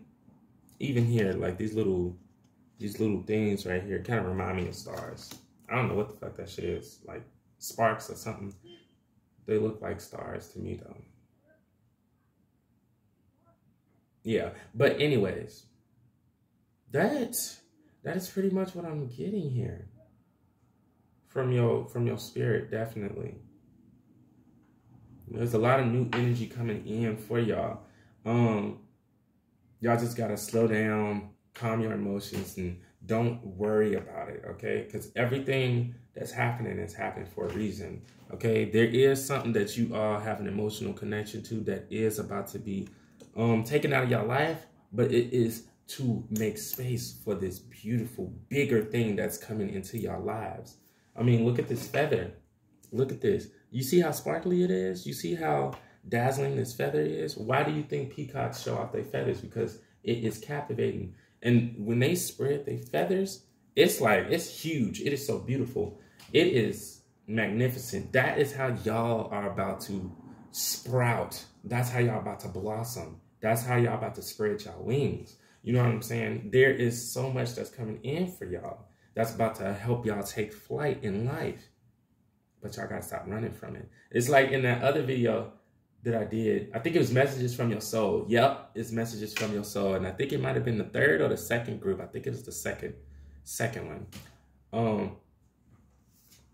even here, like these little, these little things right here kind of remind me of stars. I don't know what the fuck that shit is, like sparks or something. They look like stars to me though. Yeah, but anyways, that that is pretty much what I'm getting here from your from your spirit, definitely. There's a lot of new energy coming in for y'all. Um, y'all just gotta slow down, calm your emotions, and don't worry about it, okay? Because everything that's happening is happening for a reason, okay? There is something that you all have an emotional connection to that is about to be um taken out of your life, but it is to make space for this beautiful, bigger thing that's coming into your lives. I mean, look at this feather. Look at this. You see how sparkly it is? You see how dazzling this feather is? Why do you think peacocks show off their feathers? Because it is captivating. And when they spread their feathers, it's like, it's huge. It is so beautiful. It is magnificent. That is how y'all are about to sprout. That's how y'all about to blossom. That's how y'all about to spread y'all wings. You know what I'm saying? There is so much that's coming in for y'all that's about to help y'all take flight in life. But y'all gotta stop running from it. It's like in that other video that I did, I think it was messages from your soul. Yep, it's messages from your soul. And I think it might have been the third or the second group. I think it was the second, second one. Um,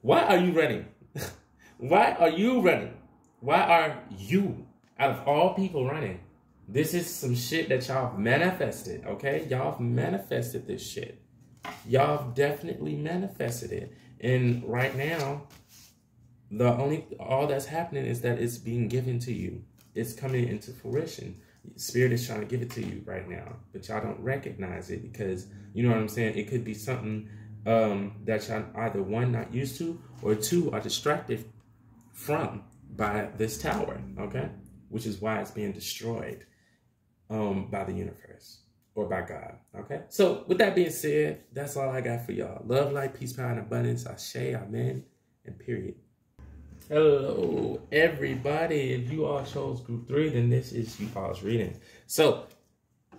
why are you running? why are you running? Why are you, out of all people, running? This is some shit that y'all manifested, okay? Y'all have manifested this shit. Y'all have definitely manifested it. And right now, the only all that's happening is that it's being given to you. It's coming into fruition. Spirit is trying to give it to you right now, but y'all don't recognize it because you know what I'm saying. It could be something um, that y'all either one not used to or two are distracted from by this tower. Okay, which is why it's being destroyed um, by the universe or by God. Okay. So with that being said, that's all I got for y'all. Love, light, peace, power, and abundance. Ashe, amen, and period. Hello, everybody. If you all chose group three, then this is you all's reading. So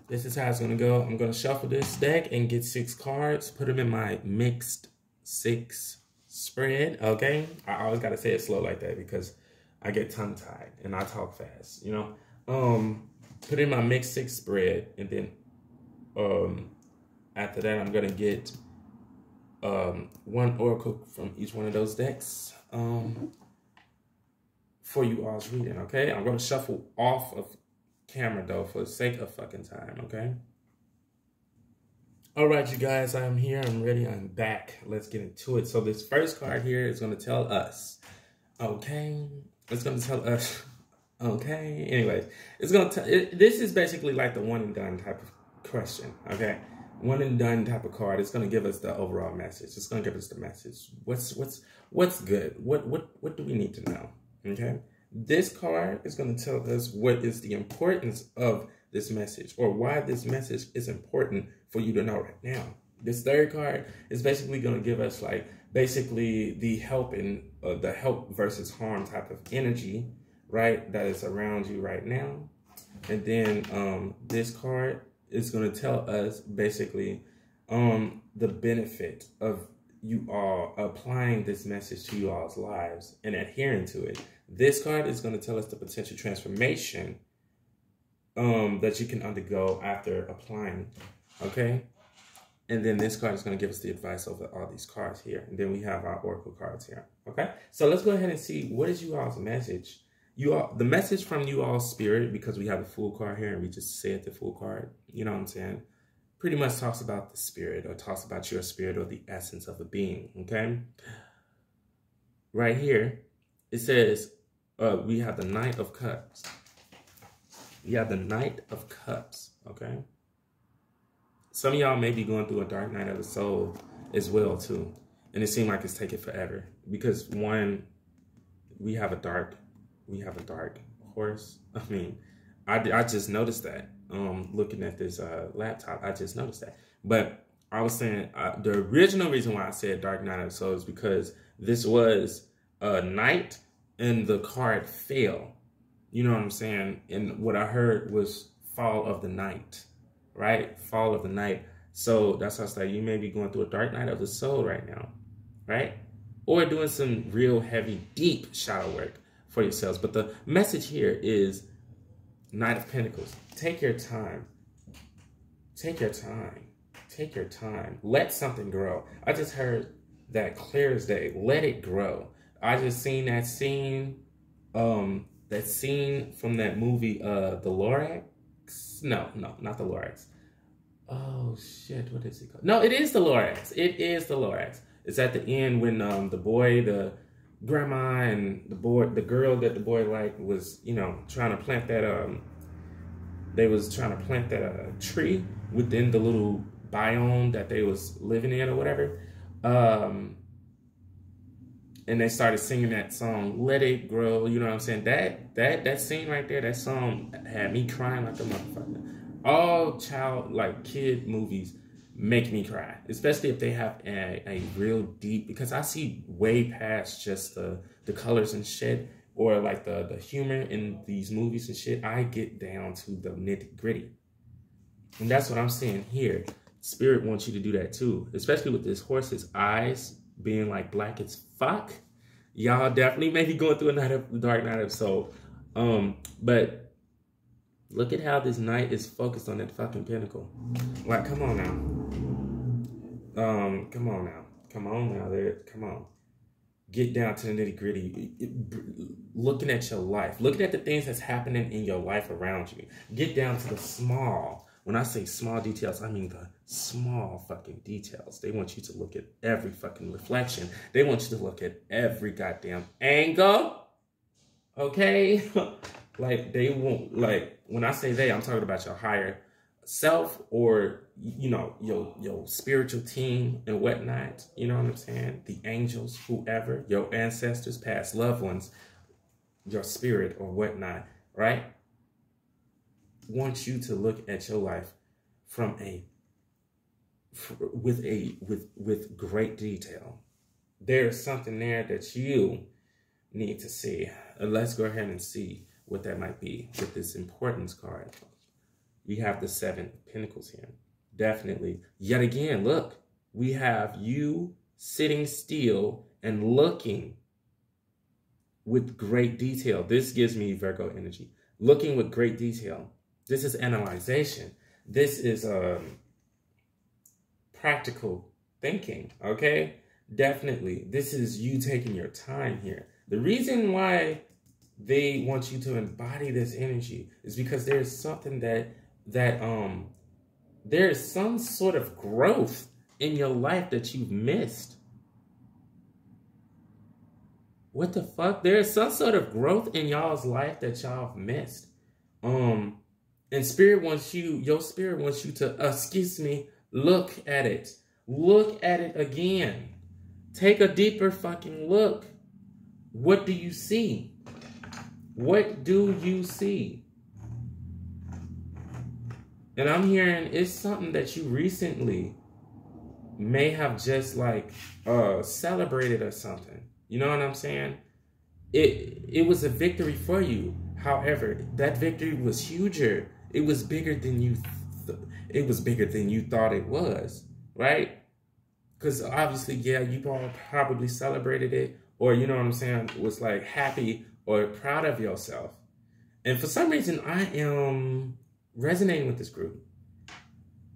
this is how it's gonna go. I'm gonna shuffle this deck and get six cards, put them in my mixed six spread. Okay. I always gotta say it slow like that because I get tongue tied and I talk fast, you know. Um, put in my mixed six spread and then um, after that, I'm gonna get um, one oracle from each one of those decks um, for you all's reading. Okay, I'm gonna shuffle off of camera though for the sake of fucking time. Okay. All right, you guys, I'm here. I'm ready. I'm back. Let's get into it. So this first card here is gonna tell us. Okay, it's gonna tell us. Okay. Anyways, it's gonna tell. It, this is basically like the one and done type of question. Okay. One and done type of card. It's to give us the overall message. It's to give us the message. What's what's what's good? What what what do we need to know? Okay. This card is to tell us what is the importance of this message or why this message is important for you to know right now. This third card is basically going to give us like basically the help uh, the help versus harm type of energy, right? That is around you right now. And then um, this card is going to tell us basically um, the benefit of you all applying this message to you all's lives and adhering to it. This card is going to tell us the potential transformation um, that you can undergo after applying. Okay. And then this card is going to give us the advice over all these cards here. And then we have our oracle cards here. Okay. So let's go ahead and see what is you all's message you all the message from you all spirit because we have the Fool card here and we just said the Fool card you know what i'm saying? Pretty much talks about the spirit or talks about your spirit or the essence of a being okay? Right here it says uh, we have the knight of cups. We have the knight of cups okay? Some of y'all may be going through a dark night of the soul as well too. And it seems like it's taking forever because one we have a dark we have a dark horse. I mean, I, I just noticed that um, looking at this uh, laptop. I just noticed that. But I was saying uh, the original reason why I said Dark Knight of the Soul is because this was a knight and the card fell. You know what I'm saying? And what I heard was Fall of the Night, right? Fall of the Night. So that's how I said you may be going through a Dark Night of the Soul right now, right? Or doing some real heavy, deep shadow work for yourselves. But the message here is Knight of Pentacles. Take your time. Take your time. Take your time. Let something grow. I just heard that clear as day. Let it grow. I just seen that scene, um, that scene from that movie, uh, The Lorax. No, no, not The Lorax. Oh shit, what is it called? No, it is The Lorax. It is The Lorax. It's at the end when um the boy, the grandma and the boy, the girl that the boy liked was, you know, trying to plant that, um, they was trying to plant that uh, tree within the little biome that they was living in or whatever. Um, and they started singing that song, Let It Grow. You know what I'm saying? That, that, that scene right there, that song had me crying like a motherfucker. All child, like kid movies make me cry, especially if they have a, a real deep, because I see way past just the, the colors and shit or like the, the humor in these movies and shit. I get down to the nitty gritty. And that's what I'm saying here. Spirit wants you to do that too, especially with this horse's eyes being like black as fuck. Y'all definitely may be going through a night of dark night of soul. Um, but Look at how this knight is focused on that fucking pentacle. Like, come on now. Um, come on now. Come on now. There, come on. Get down to the nitty gritty. Looking at your life, looking at the things that's happening in your life around you. Get down to the small. When I say small details, I mean the small fucking details. They want you to look at every fucking reflection. They want you to look at every goddamn angle. Okay? Like they won't like when I say they, I'm talking about your higher self or you know your your spiritual team and whatnot. You know what I'm saying? The angels, whoever, your ancestors, past loved ones, your spirit or whatnot, right? Want you to look at your life from a with a with with great detail. There's something there that you need to see. Uh, let's go ahead and see what that might be with this importance card we have the seven pentacles here. Definitely. Yet again, look, we have you sitting still and looking with great detail. This gives me Virgo energy. Looking with great detail. This is analyzation. This is um, practical thinking, okay? Definitely. This is you taking your time here. The reason why they want you to embody this energy is because there's something that that um there is some sort of growth in your life that you've missed. What the fuck? There's some sort of growth in y'all's life that y'all have missed. Um, and spirit wants you, your spirit wants you to, uh, excuse me, look at it. Look at it again. Take a deeper fucking look. What do you see? What do you see? And I'm hearing it's something that you recently may have just like uh celebrated or something. You know what I'm saying? It it was a victory for you. However, that victory was huger. It was bigger than you it was bigger than you thought it was, right? Cuz obviously, yeah, you probably celebrated it or you know what I'm saying, was like happy or proud of yourself. And for some reason I am resonating with this group.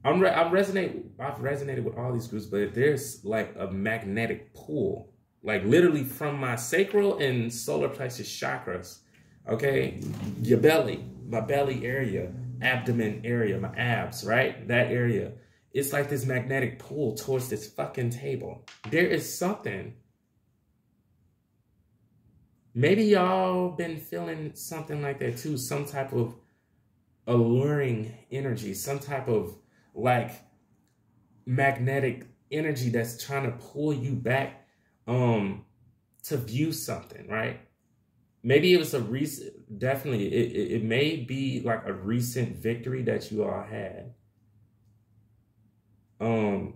I'm re- I'm resonate I've resonated with all these groups, but there's like a magnetic pull, like literally from my sacral and solar plexus chakras. Okay, your belly, my belly area, abdomen area, my abs, right? That area. It's like this magnetic pull towards this fucking table. There is something. Maybe y'all been feeling something like that too, some type of alluring energy, some type of like magnetic energy that's trying to pull you back um to view something, right? Maybe it was a recent, definitely, it, it, it may be like a recent victory that you all had. Um,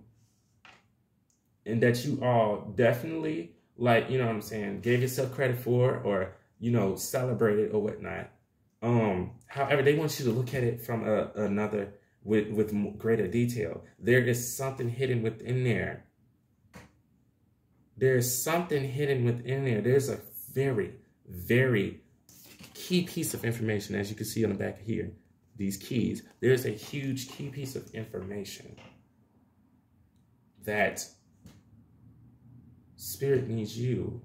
and that you all definitely, like, you know what I'm saying, gave yourself credit for or, you know, celebrated or whatnot. Um, however, they want you to look at it from a, another with with greater detail. There is something hidden within there. There's something hidden within there. There's a very, very key piece of information, as you can see on the back here. These keys. There's a huge key piece of information that spirit needs you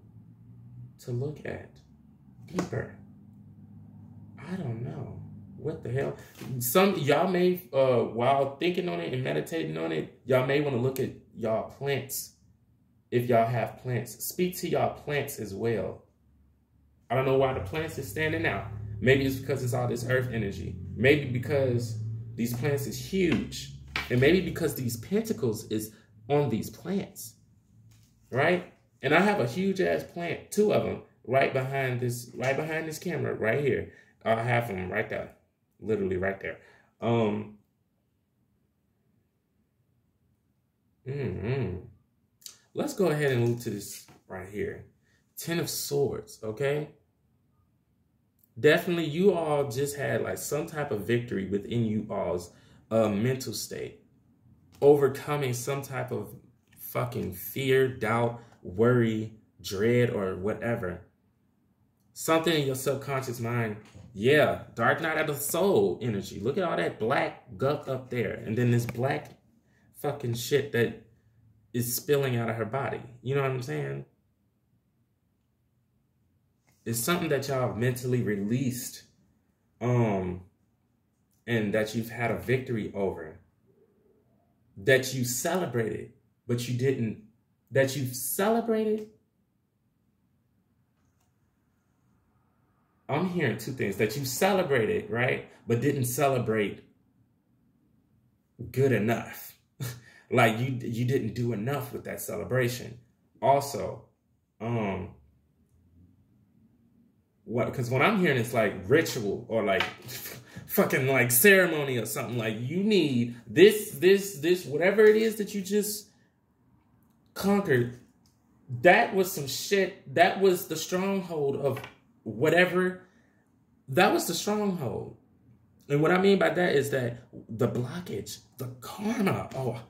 to look at deeper. I don't know. What the hell? Some y'all may uh while thinking on it and meditating on it, y'all may want to look at y'all plants. If y'all have plants. Speak to y'all plants as well. I don't know why the plants is standing out. Maybe it's because it's all this earth energy. Maybe because these plants is huge. And maybe because these pentacles is on these plants. Right? And I have a huge ass plant, two of them, right behind this, right behind this camera, right here. I have them right there, literally right there. Um, mm-hmm. Let's go ahead and move to this right here. Ten of Swords, okay? Definitely, you all just had like some type of victory within you all's uh, mental state. Overcoming some type of fucking fear, doubt, worry, dread, or whatever. Something in your subconscious mind yeah, Dark Night of the Soul energy. Look at all that black gup up there. And then this black fucking shit that is spilling out of her body. You know what I'm saying? It's something that y'all mentally released um and that you've had a victory over. That you celebrated, but you didn't that you've celebrated I'm hearing two things that you celebrated, right? But didn't celebrate good enough. like you you didn't do enough with that celebration. Also, um what because what I'm hearing is like ritual or like fucking like ceremony or something. Like you need this, this, this, whatever it is that you just conquered. That was some shit. That was the stronghold of whatever. That was the stronghold. And what I mean by that is that the blockage, the karma. Oh,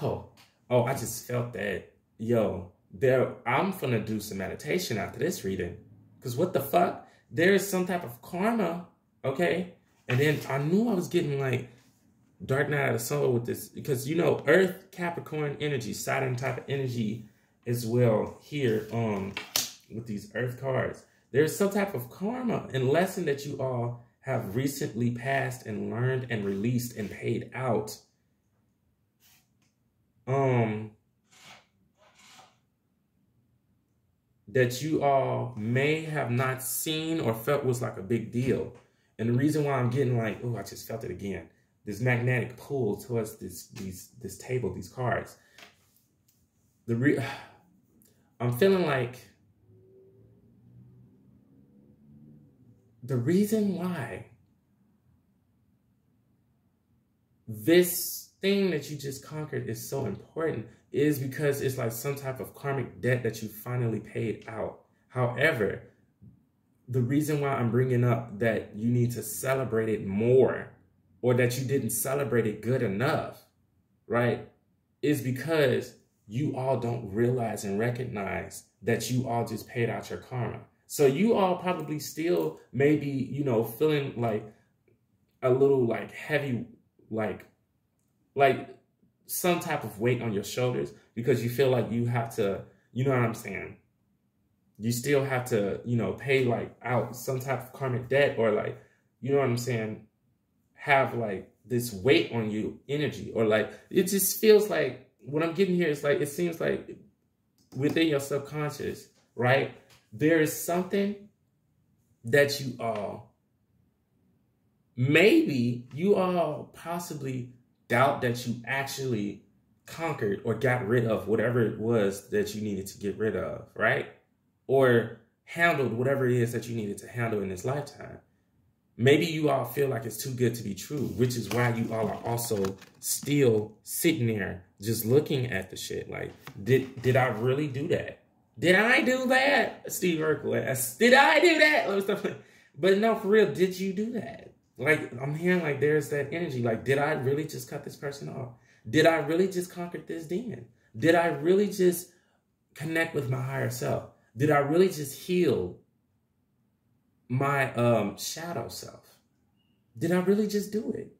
oh, oh, I just felt that. Yo, there, I'm gonna do some meditation after this reading. Because what the fuck? There is some type of karma, okay? And then I knew I was getting like Dark Night of the Soul with this because you know Earth Capricorn energy, Saturn type of energy as well here um with these Earth cards. There's some type of karma and lesson that you all have recently passed and learned and released and paid out. Um that you all may have not seen or felt was like a big deal. And the reason why I'm getting like, oh, I just felt it again. This magnetic pull towards this these this table, these cards. The re I'm feeling like the reason why this thing that you just conquered is so important is because it's like some type of karmic debt that you finally paid out. However, the reason why I'm bringing up that you need to celebrate it more or that you didn't celebrate it good enough, right, is because you all don't realize and recognize that you all just paid out your karma. So you all probably still maybe, you know, feeling like a little like heavy, like, like some type of weight on your shoulders because you feel like you have to, you know what I'm saying? you still have to, you know, pay like out some type of karmic debt or like, you know what I'm saying, have like this weight on you energy or like it just feels like what I'm getting here is like it seems like within your subconscious, right? There is something that you all maybe you all possibly doubt that you actually conquered or got rid of whatever it was that you needed to get rid of, right? or handled whatever it is that you needed to handle in this lifetime. Maybe you all feel like it's too good to be true, which is why you all are also still sitting there just looking at the shit. Like, did did I really do that? Did I do that? Steve Urkel did I do that? But no, for real, did you do that? Like, I'm hearing like there's that energy. Like, did I really just cut this person off? Did I really just conquer this demon? Did I really just connect with my higher self? Did I really just heal my um, shadow self? Did I really just do it?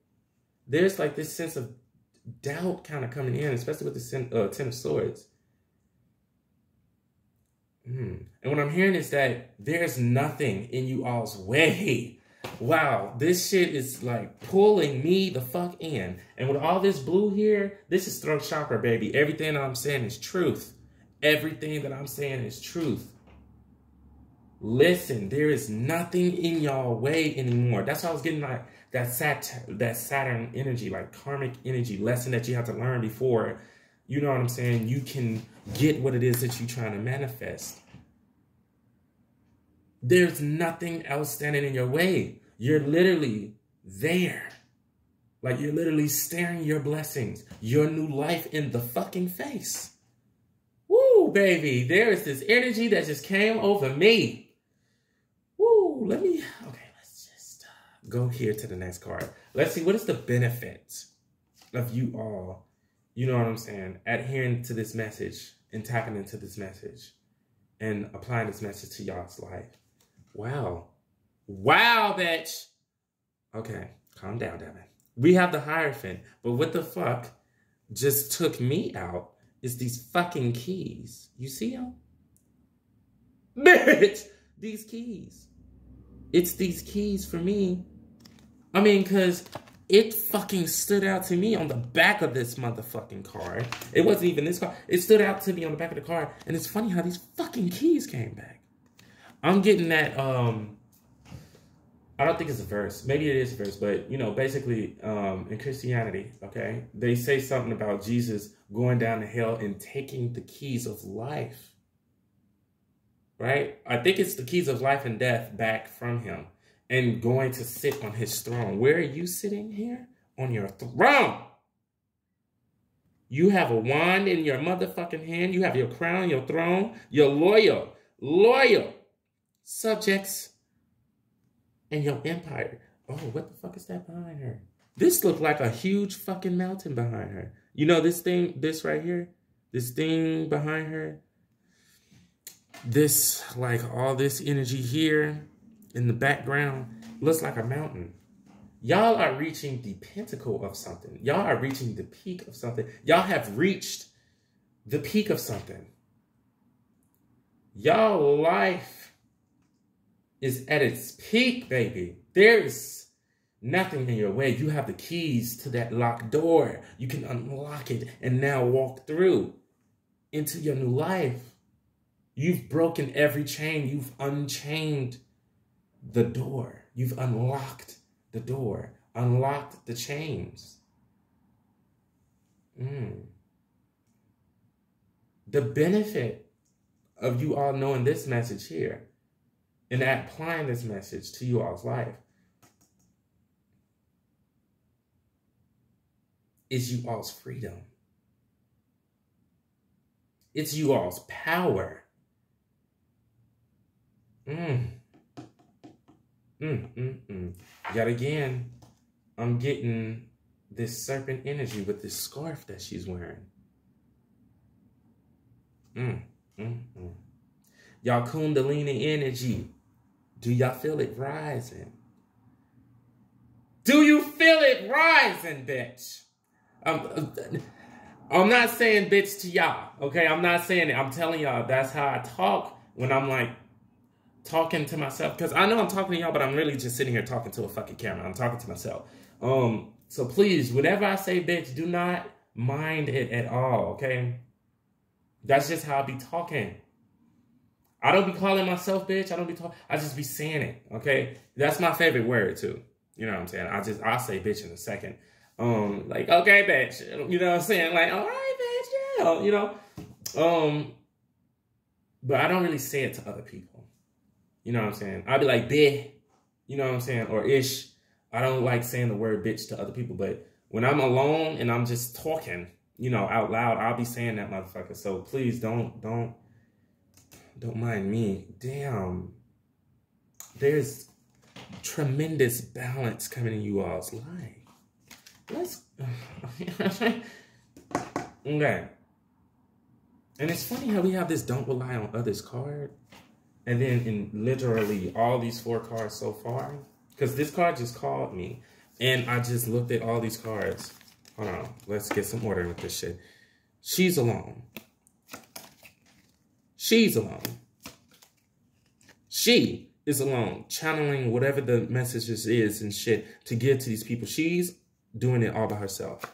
There's like this sense of doubt kind of coming in, especially with the uh, Ten of Swords. Mm. And what I'm hearing is that there's nothing in you all's way. Wow, this shit is like pulling me the fuck in. And with all this blue here, this is throat chakra, baby. Everything I'm saying is truth. Everything that I'm saying is truth. Listen, there is nothing in y'all way anymore. That's why I was getting like that sat that Saturn energy, like karmic energy lesson that you have to learn before, you know what I'm saying, you can get what it is that you're trying to manifest. There's nothing else standing in your way. You're literally there. Like you're literally staring your blessings, your new life in the fucking face Woo, baby, there is this energy that just came over me. Woo, let me, okay, let's just uh, go here to the next card. Let's see, what is the benefit of you all, you know what I'm saying, adhering to this message and tapping into this message and applying this message to y'all's life? Wow. Wow, bitch. Okay, calm down, Devin. We have the Hierophant, but what the fuck just took me out is these fucking keys. You see them? Bitch, these keys. It's these keys for me. I mean, because it fucking stood out to me on the back of this motherfucking card. It wasn't even this card. It stood out to me on the back of the card. And it's funny how these fucking keys came back. I'm getting that, um, I don't think it's a verse. Maybe it is a verse, but you know, basically, um, in Christianity, okay, they say something about Jesus going down to hell and taking the keys of life. Right? I think it's the keys of life and death back from him and going to sit on his throne. Where are you sitting here? On your throne. You have a wand in your motherfucking hand. You have your crown, your throne, your loyal, loyal subjects, and your empire. Oh, what the fuck is that behind her? This looked like a huge fucking mountain behind her. You know this thing, this right here? This thing behind her? This, like all this energy here in the background, looks like a mountain. Y'all are reaching the pinnacle of something. Y'all are reaching the peak of something. Y'all have reached the peak of something. Y'all life is at its peak, baby. There's nothing in your way. You have the keys to that locked door. You can unlock it and now walk through into your new life. You've broken every chain. You've unchained the door. You've unlocked the door, unlocked the chains. Mm. The benefit of you all knowing this message here and applying this message to you all's life is you all's freedom. It's you all's power. Mm. Mm, mm, mm. Yet again, I'm getting this serpent energy with this scarf that she's wearing. Mm, mm, mm. Y'all kundalini energy. Do y'all feel it rising? Do you feel it rising, bitch? I'm, I'm not saying bitch to y'all, okay? I'm not saying it. I'm telling y'all that's how I talk when I'm like talking to myself because I know I'm talking to y'all, but I'm really just sitting here talking to a fucking camera. I'm talking to myself. Um, so please, whenever I say bitch, do not mind it at all, okay? That's just how I be talking. I don't be calling myself bitch. I don't be talking. I just be saying it, okay? That's my favorite word too. You know what I'm saying? I just I'll say bitch in a second. Um, like okay, bitch. You know what I'm saying? Like all right, bitch. Yeah, you know. Um, but I don't really say it to other people. You know what I'm saying? I'll be like, bitch. You know what I'm saying? Or ish. I don't like saying the word bitch to other people, but when I'm alone and I'm just talking, you know, out loud, I'll be saying that motherfucker. So please don't, don't, don't mind me. Damn. There's tremendous balance coming in you all's life. Let's, okay. And it's funny how we have this don't rely on others card. And then in literally all these four cards so far, because this card just called me, and I just looked at all these cards. Hold on, let's get some order with this shit. She's alone. She's alone. She is alone, channeling whatever the messages is and shit to give to these people. She's doing it all by herself.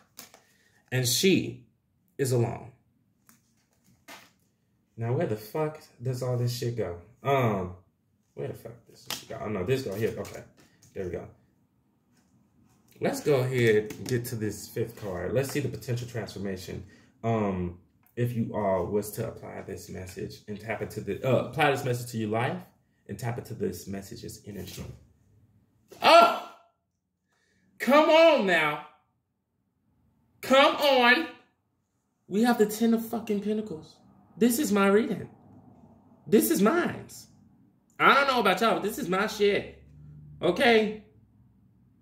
And she is alone. Now, where the fuck does all this shit go? Um, where the fuck this go? Oh no, this go here. Okay, there we go. Let's go ahead and get to this fifth card. Let's see the potential transformation. Um, if you all was to apply this message and tap into the uh, apply this message to your life and tap into this message's energy. Oh, come on now. Come on. We have the ten of fucking pentacles. This is my reading. This is mine. I don't know about y'all, but this is my shit. Okay?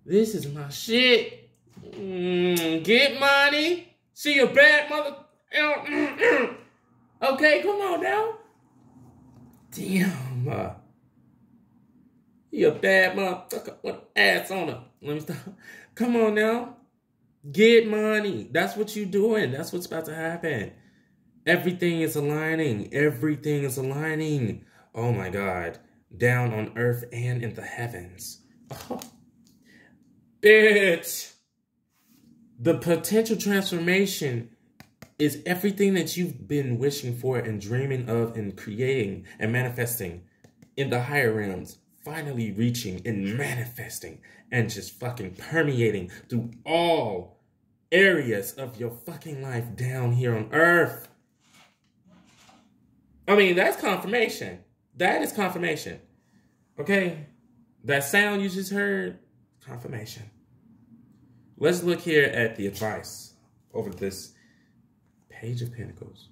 This is my shit. Mm, get money. See a bad mother. okay, come on now. Damn. Uh, you a bad motherfucker with ass on her. Let me stop. Come on now. Get money. That's what you doing. That's what's about to happen. Everything is aligning. Everything is aligning. Oh my God. Down on earth and in the heavens. Oh. Bitch. The potential transformation is everything that you've been wishing for and dreaming of and creating and manifesting in the higher realms finally reaching and manifesting and just fucking permeating through all areas of your fucking life down here on earth. I mean, that's confirmation. That is confirmation. Okay? That sound you just heard, confirmation. Let's look here at the advice over this Page of Pentacles.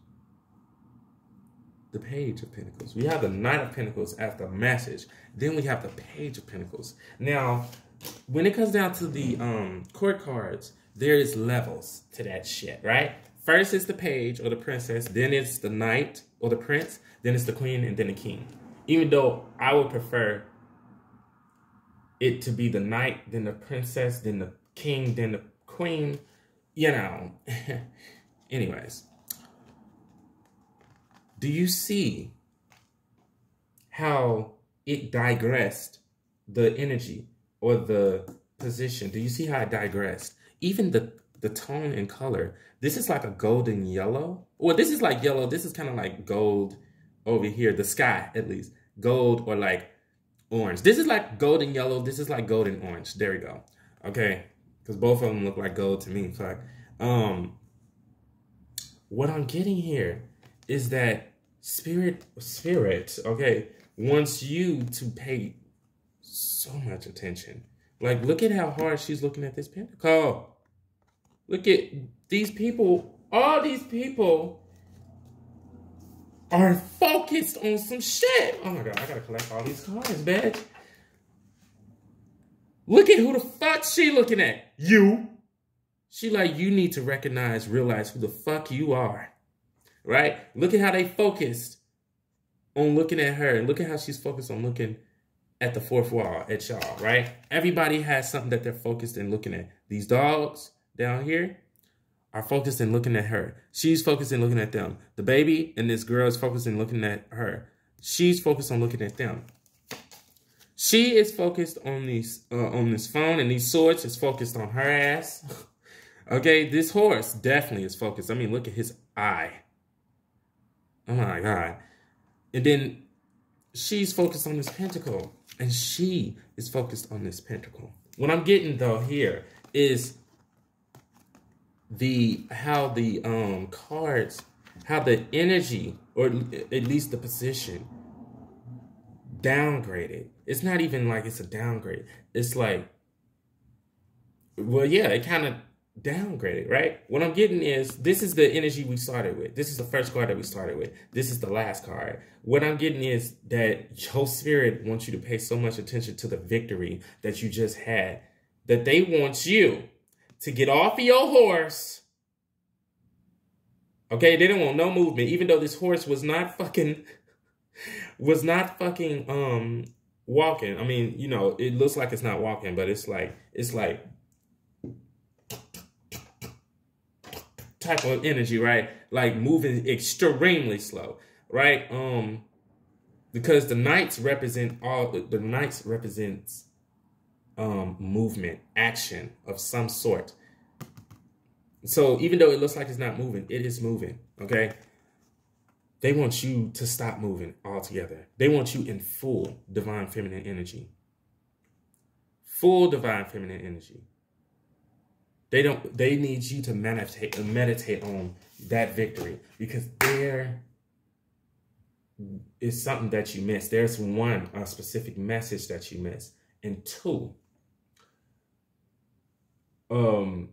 The Page of Pentacles. We have the Knight of Pentacles as the message. Then we have the Page of Pentacles. Now, when it comes down to the um, court cards, there is levels to that shit, right? First is the page or the princess, then it's the knight or the prince, then it's the queen, and then the king. Even though I would prefer it to be the knight, then the princess, then the king, then the queen, you know. Anyways, do you see how it digressed the energy or the position? Do you see how it digressed? Even the the tone and color. This is like a golden yellow. Well, this is like yellow. This is kind of like gold over here. The sky, at least. Gold or like orange. This is like golden yellow. This is like golden orange. There we go. Okay. Because both of them look like gold to me. So, um, what I'm getting here is that spirit, spirit, okay, wants you to pay so much attention. Like, look at how hard she's looking at this pentacle. Look at these people. All these people are focused on some shit. Oh my god, I gotta collect all these cards, bitch. Look at who the fuck she looking at. You. She like, you need to recognize, realize who the fuck you are. Right? Look at how they focused on looking at her. And look at how she's focused on looking at the fourth wall, at y'all, right? Everybody has something that they're focused in looking at. These dogs down here are focused in looking at her. She's focused in looking at them. The baby and this girl is focused in looking at her. She's focused on looking at them. She is focused on these uh, on this phone, and these swords is focused on her ass. okay, this horse definitely is focused. I mean, look at his eye. Oh my god! And then she's focused on this pentacle, and she is focused on this pentacle. What I'm getting though here is the how the um cards, how the energy, or at least the position, downgraded it's not even like it's a downgrade. It's like, well, yeah, it kind of downgraded, right? What I'm getting is this is the energy we started with. This is the first card that we started with. This is the last card. What I'm getting is that your spirit wants you to pay so much attention to the victory that you just had that they want you to get off of your horse. Okay, they don't want no movement, even though this horse was not fucking was not fucking um walking. I mean, you know, it looks like it's not walking, but it's like it's like type of energy, right? Like moving extremely slow, right? Um because the knights represent all the knights represents um movement, action of some sort. So even though it looks like it's not moving, it is moving, okay? They want you to stop moving altogether. They want you in full divine feminine energy. Full divine feminine energy. They don't they need you to meditate meditate on that victory because there is something that you miss. There's one a specific message that you miss. And two, um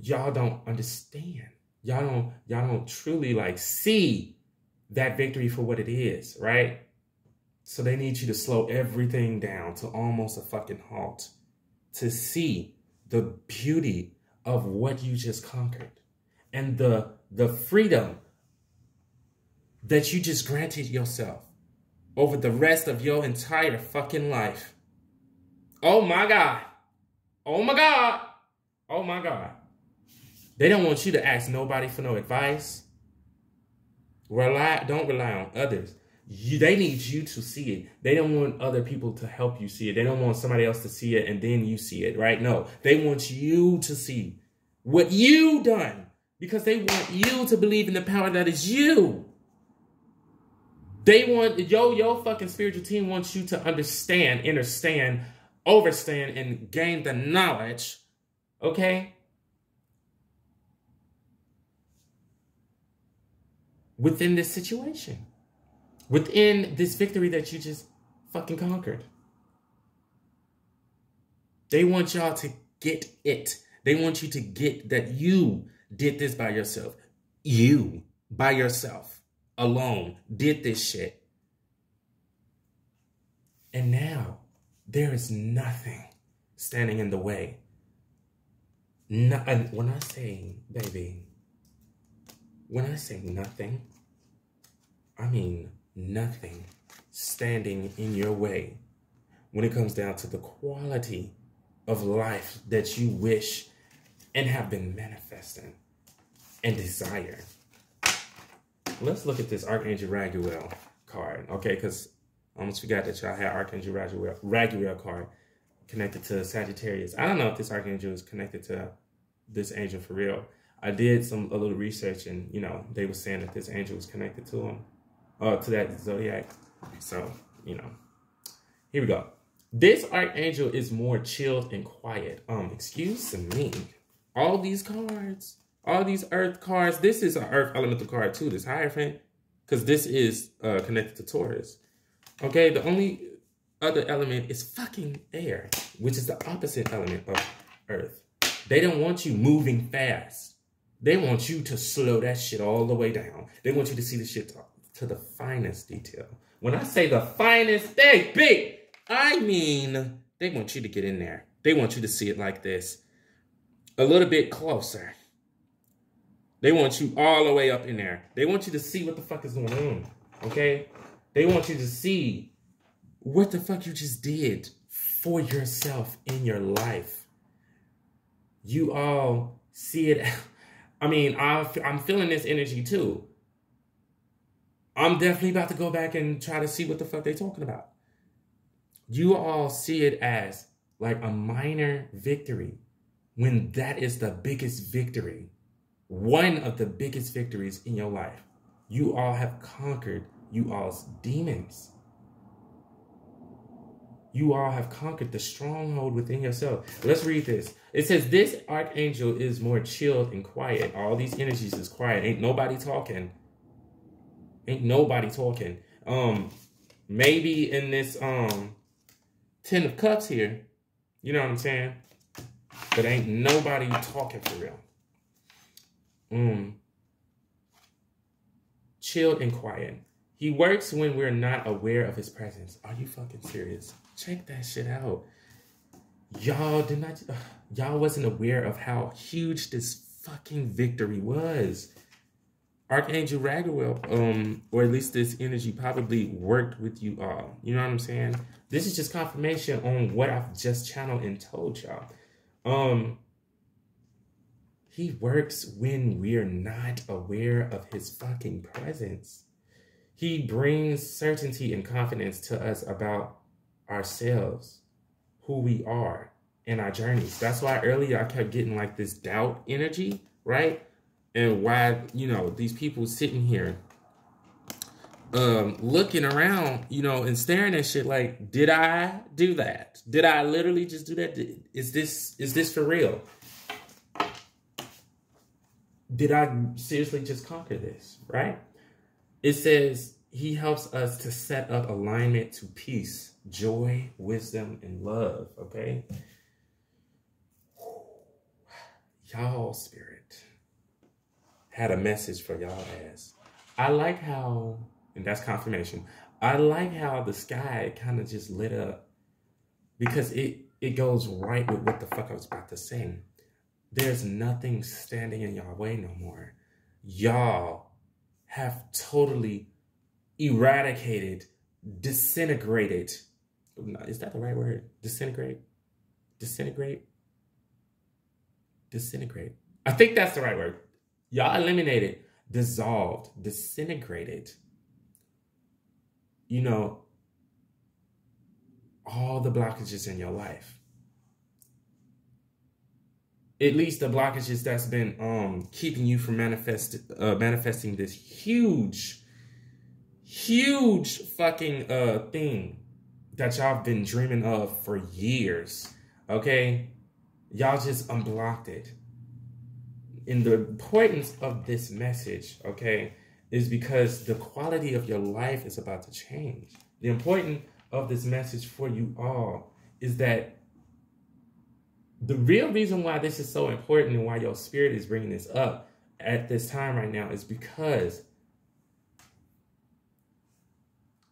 y'all don't understand y'all don't y'all don't truly like see that victory for what it is, right? So they need you to slow everything down to almost a fucking halt to see the beauty of what you just conquered and the the freedom that you just granted yourself over the rest of your entire fucking life. Oh my God. Oh my God. Oh my God. They don't want you to ask nobody for no advice. Rely, don't rely on others. You, they need you to see it. They don't want other people to help you see it. They don't want somebody else to see it and then you see it, right? No, they want you to see what you done because they want you to believe in the power that is you. They want yo yo fucking spiritual team wants you to understand, understand, overstand, and gain the knowledge. Okay. Within this situation, within this victory that you just fucking conquered. They want y'all to get it. They want you to get that you did this by yourself. You, by yourself, alone, did this shit. And now there is nothing standing in the way. No, and when I say, baby, when I say nothing, I mean nothing standing in your way when it comes down to the quality of life that you wish and have been manifesting and desire. Let's look at this Archangel Raguel card, okay? Because almost forgot that y'all had Archangel Raguel, Raguel card connected to Sagittarius. I don't know if this Archangel is connected to this angel for real. I did some a little research and, you know, they were saying that this angel was connected to him, uh, to that zodiac. So, you know, here we go. This archangel is more chilled and quiet. Um, excuse me. All these cards, all these earth cards, this is an earth elemental card too, this Hierophant, because this is uh, connected to Taurus. Okay, the only other element is fucking air, which is the opposite element of earth. They don't want you moving fast. They want you to slow that shit all the way down. They want you to see the shit to, to the finest detail. When I say the finest thing, big, I mean, they want you to get in there. They want you to see it like this. A little bit closer. They want you all the way up in there. They want you to see what the fuck is going on. Okay? They want you to see what the fuck you just did for yourself in your life. You all see it. I mean, I'm feeling this energy too. I'm definitely about to go back and try to see what the fuck they talking about you all see it as like a minor victory when that is the biggest victory, one of the biggest victories in your life. You all have conquered you all's demons. You all have conquered the stronghold within yourself. Let's read this. It says, This archangel is more chilled and quiet. All these energies is quiet. Ain't nobody talking. Ain't nobody talking. Um, maybe in this um Ten of Cups here. You know what I'm saying? But ain't nobody talking for real. Mm. Chilled and quiet. He works when we're not aware of his presence. Are you fucking serious? Check that shit out. Y'all did not, y'all wasn't aware of how huge this fucking victory was. Archangel Raguel, um, or at least this energy probably worked with you all. You know what I'm saying? This is just confirmation on what I've just channeled and told y'all. Um, he works when we're not aware of his fucking presence. He brings certainty and confidence to us about ourselves, who we are, and our journeys. That's why earlier I kept getting like this doubt energy, right? And why, you know, these people sitting here um, looking around, you know, and staring at shit like, did I do that? Did I literally just do that? Is this is this for real? Did I seriously just conquer this? Right? It says he helps us to set up alignment to peace, joy, wisdom, and love. Okay. Y'all spirit had a message for y'all ass. I like how and that's confirmation. I like how the sky kind of just lit up because it it goes right with what the fuck I was about to say. There's nothing standing in y'all way no more. Y'all have totally eradicated, disintegrated. Is that the right word? Disintegrate? Disintegrate? Disintegrate. I think that's the right word. Y'all eliminated, dissolved, disintegrated you know, all the blockages in your life. At least the blockages that's been um keeping you from manifest uh, manifesting this huge, huge fucking uh thing that y'all have been dreaming of for years. Okay? Y'all just unblocked it. And the importance of this message, okay, is because the quality of your life is about to change. The importance of this message for you all is that the real reason why this is so important and why your spirit is bringing this up at this time right now is because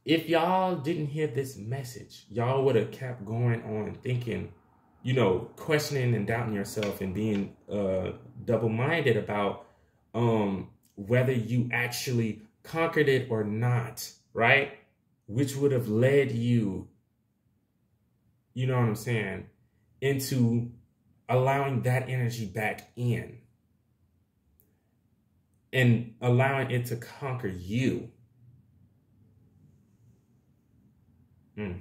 if y'all didn't hear this message, y'all would have kept going on thinking, you know, questioning and doubting yourself and being uh, double minded about um, whether you actually conquered it or not, right? Which would have led you, you know what I'm saying, into allowing that energy back in and allowing it to conquer you. Mm.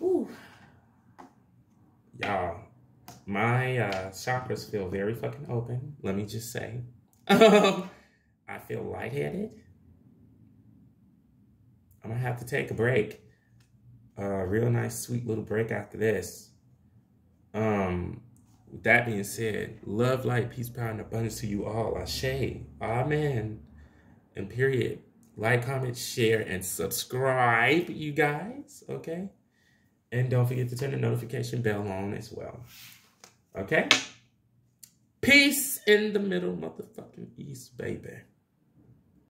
Ooh. Y'all, my uh, chakras feel very fucking open. Let me just say. I feel lightheaded. I'm gonna have to take a break. A real nice, sweet little break after this. Um, that being said, love, light, peace, power, and abundance to you all. Ashe. Amen. And period. Like, comment, share, and subscribe, you guys. Okay? And don't forget to turn the notification bell on as well. Okay? Peace in the middle, motherfucking East, baby.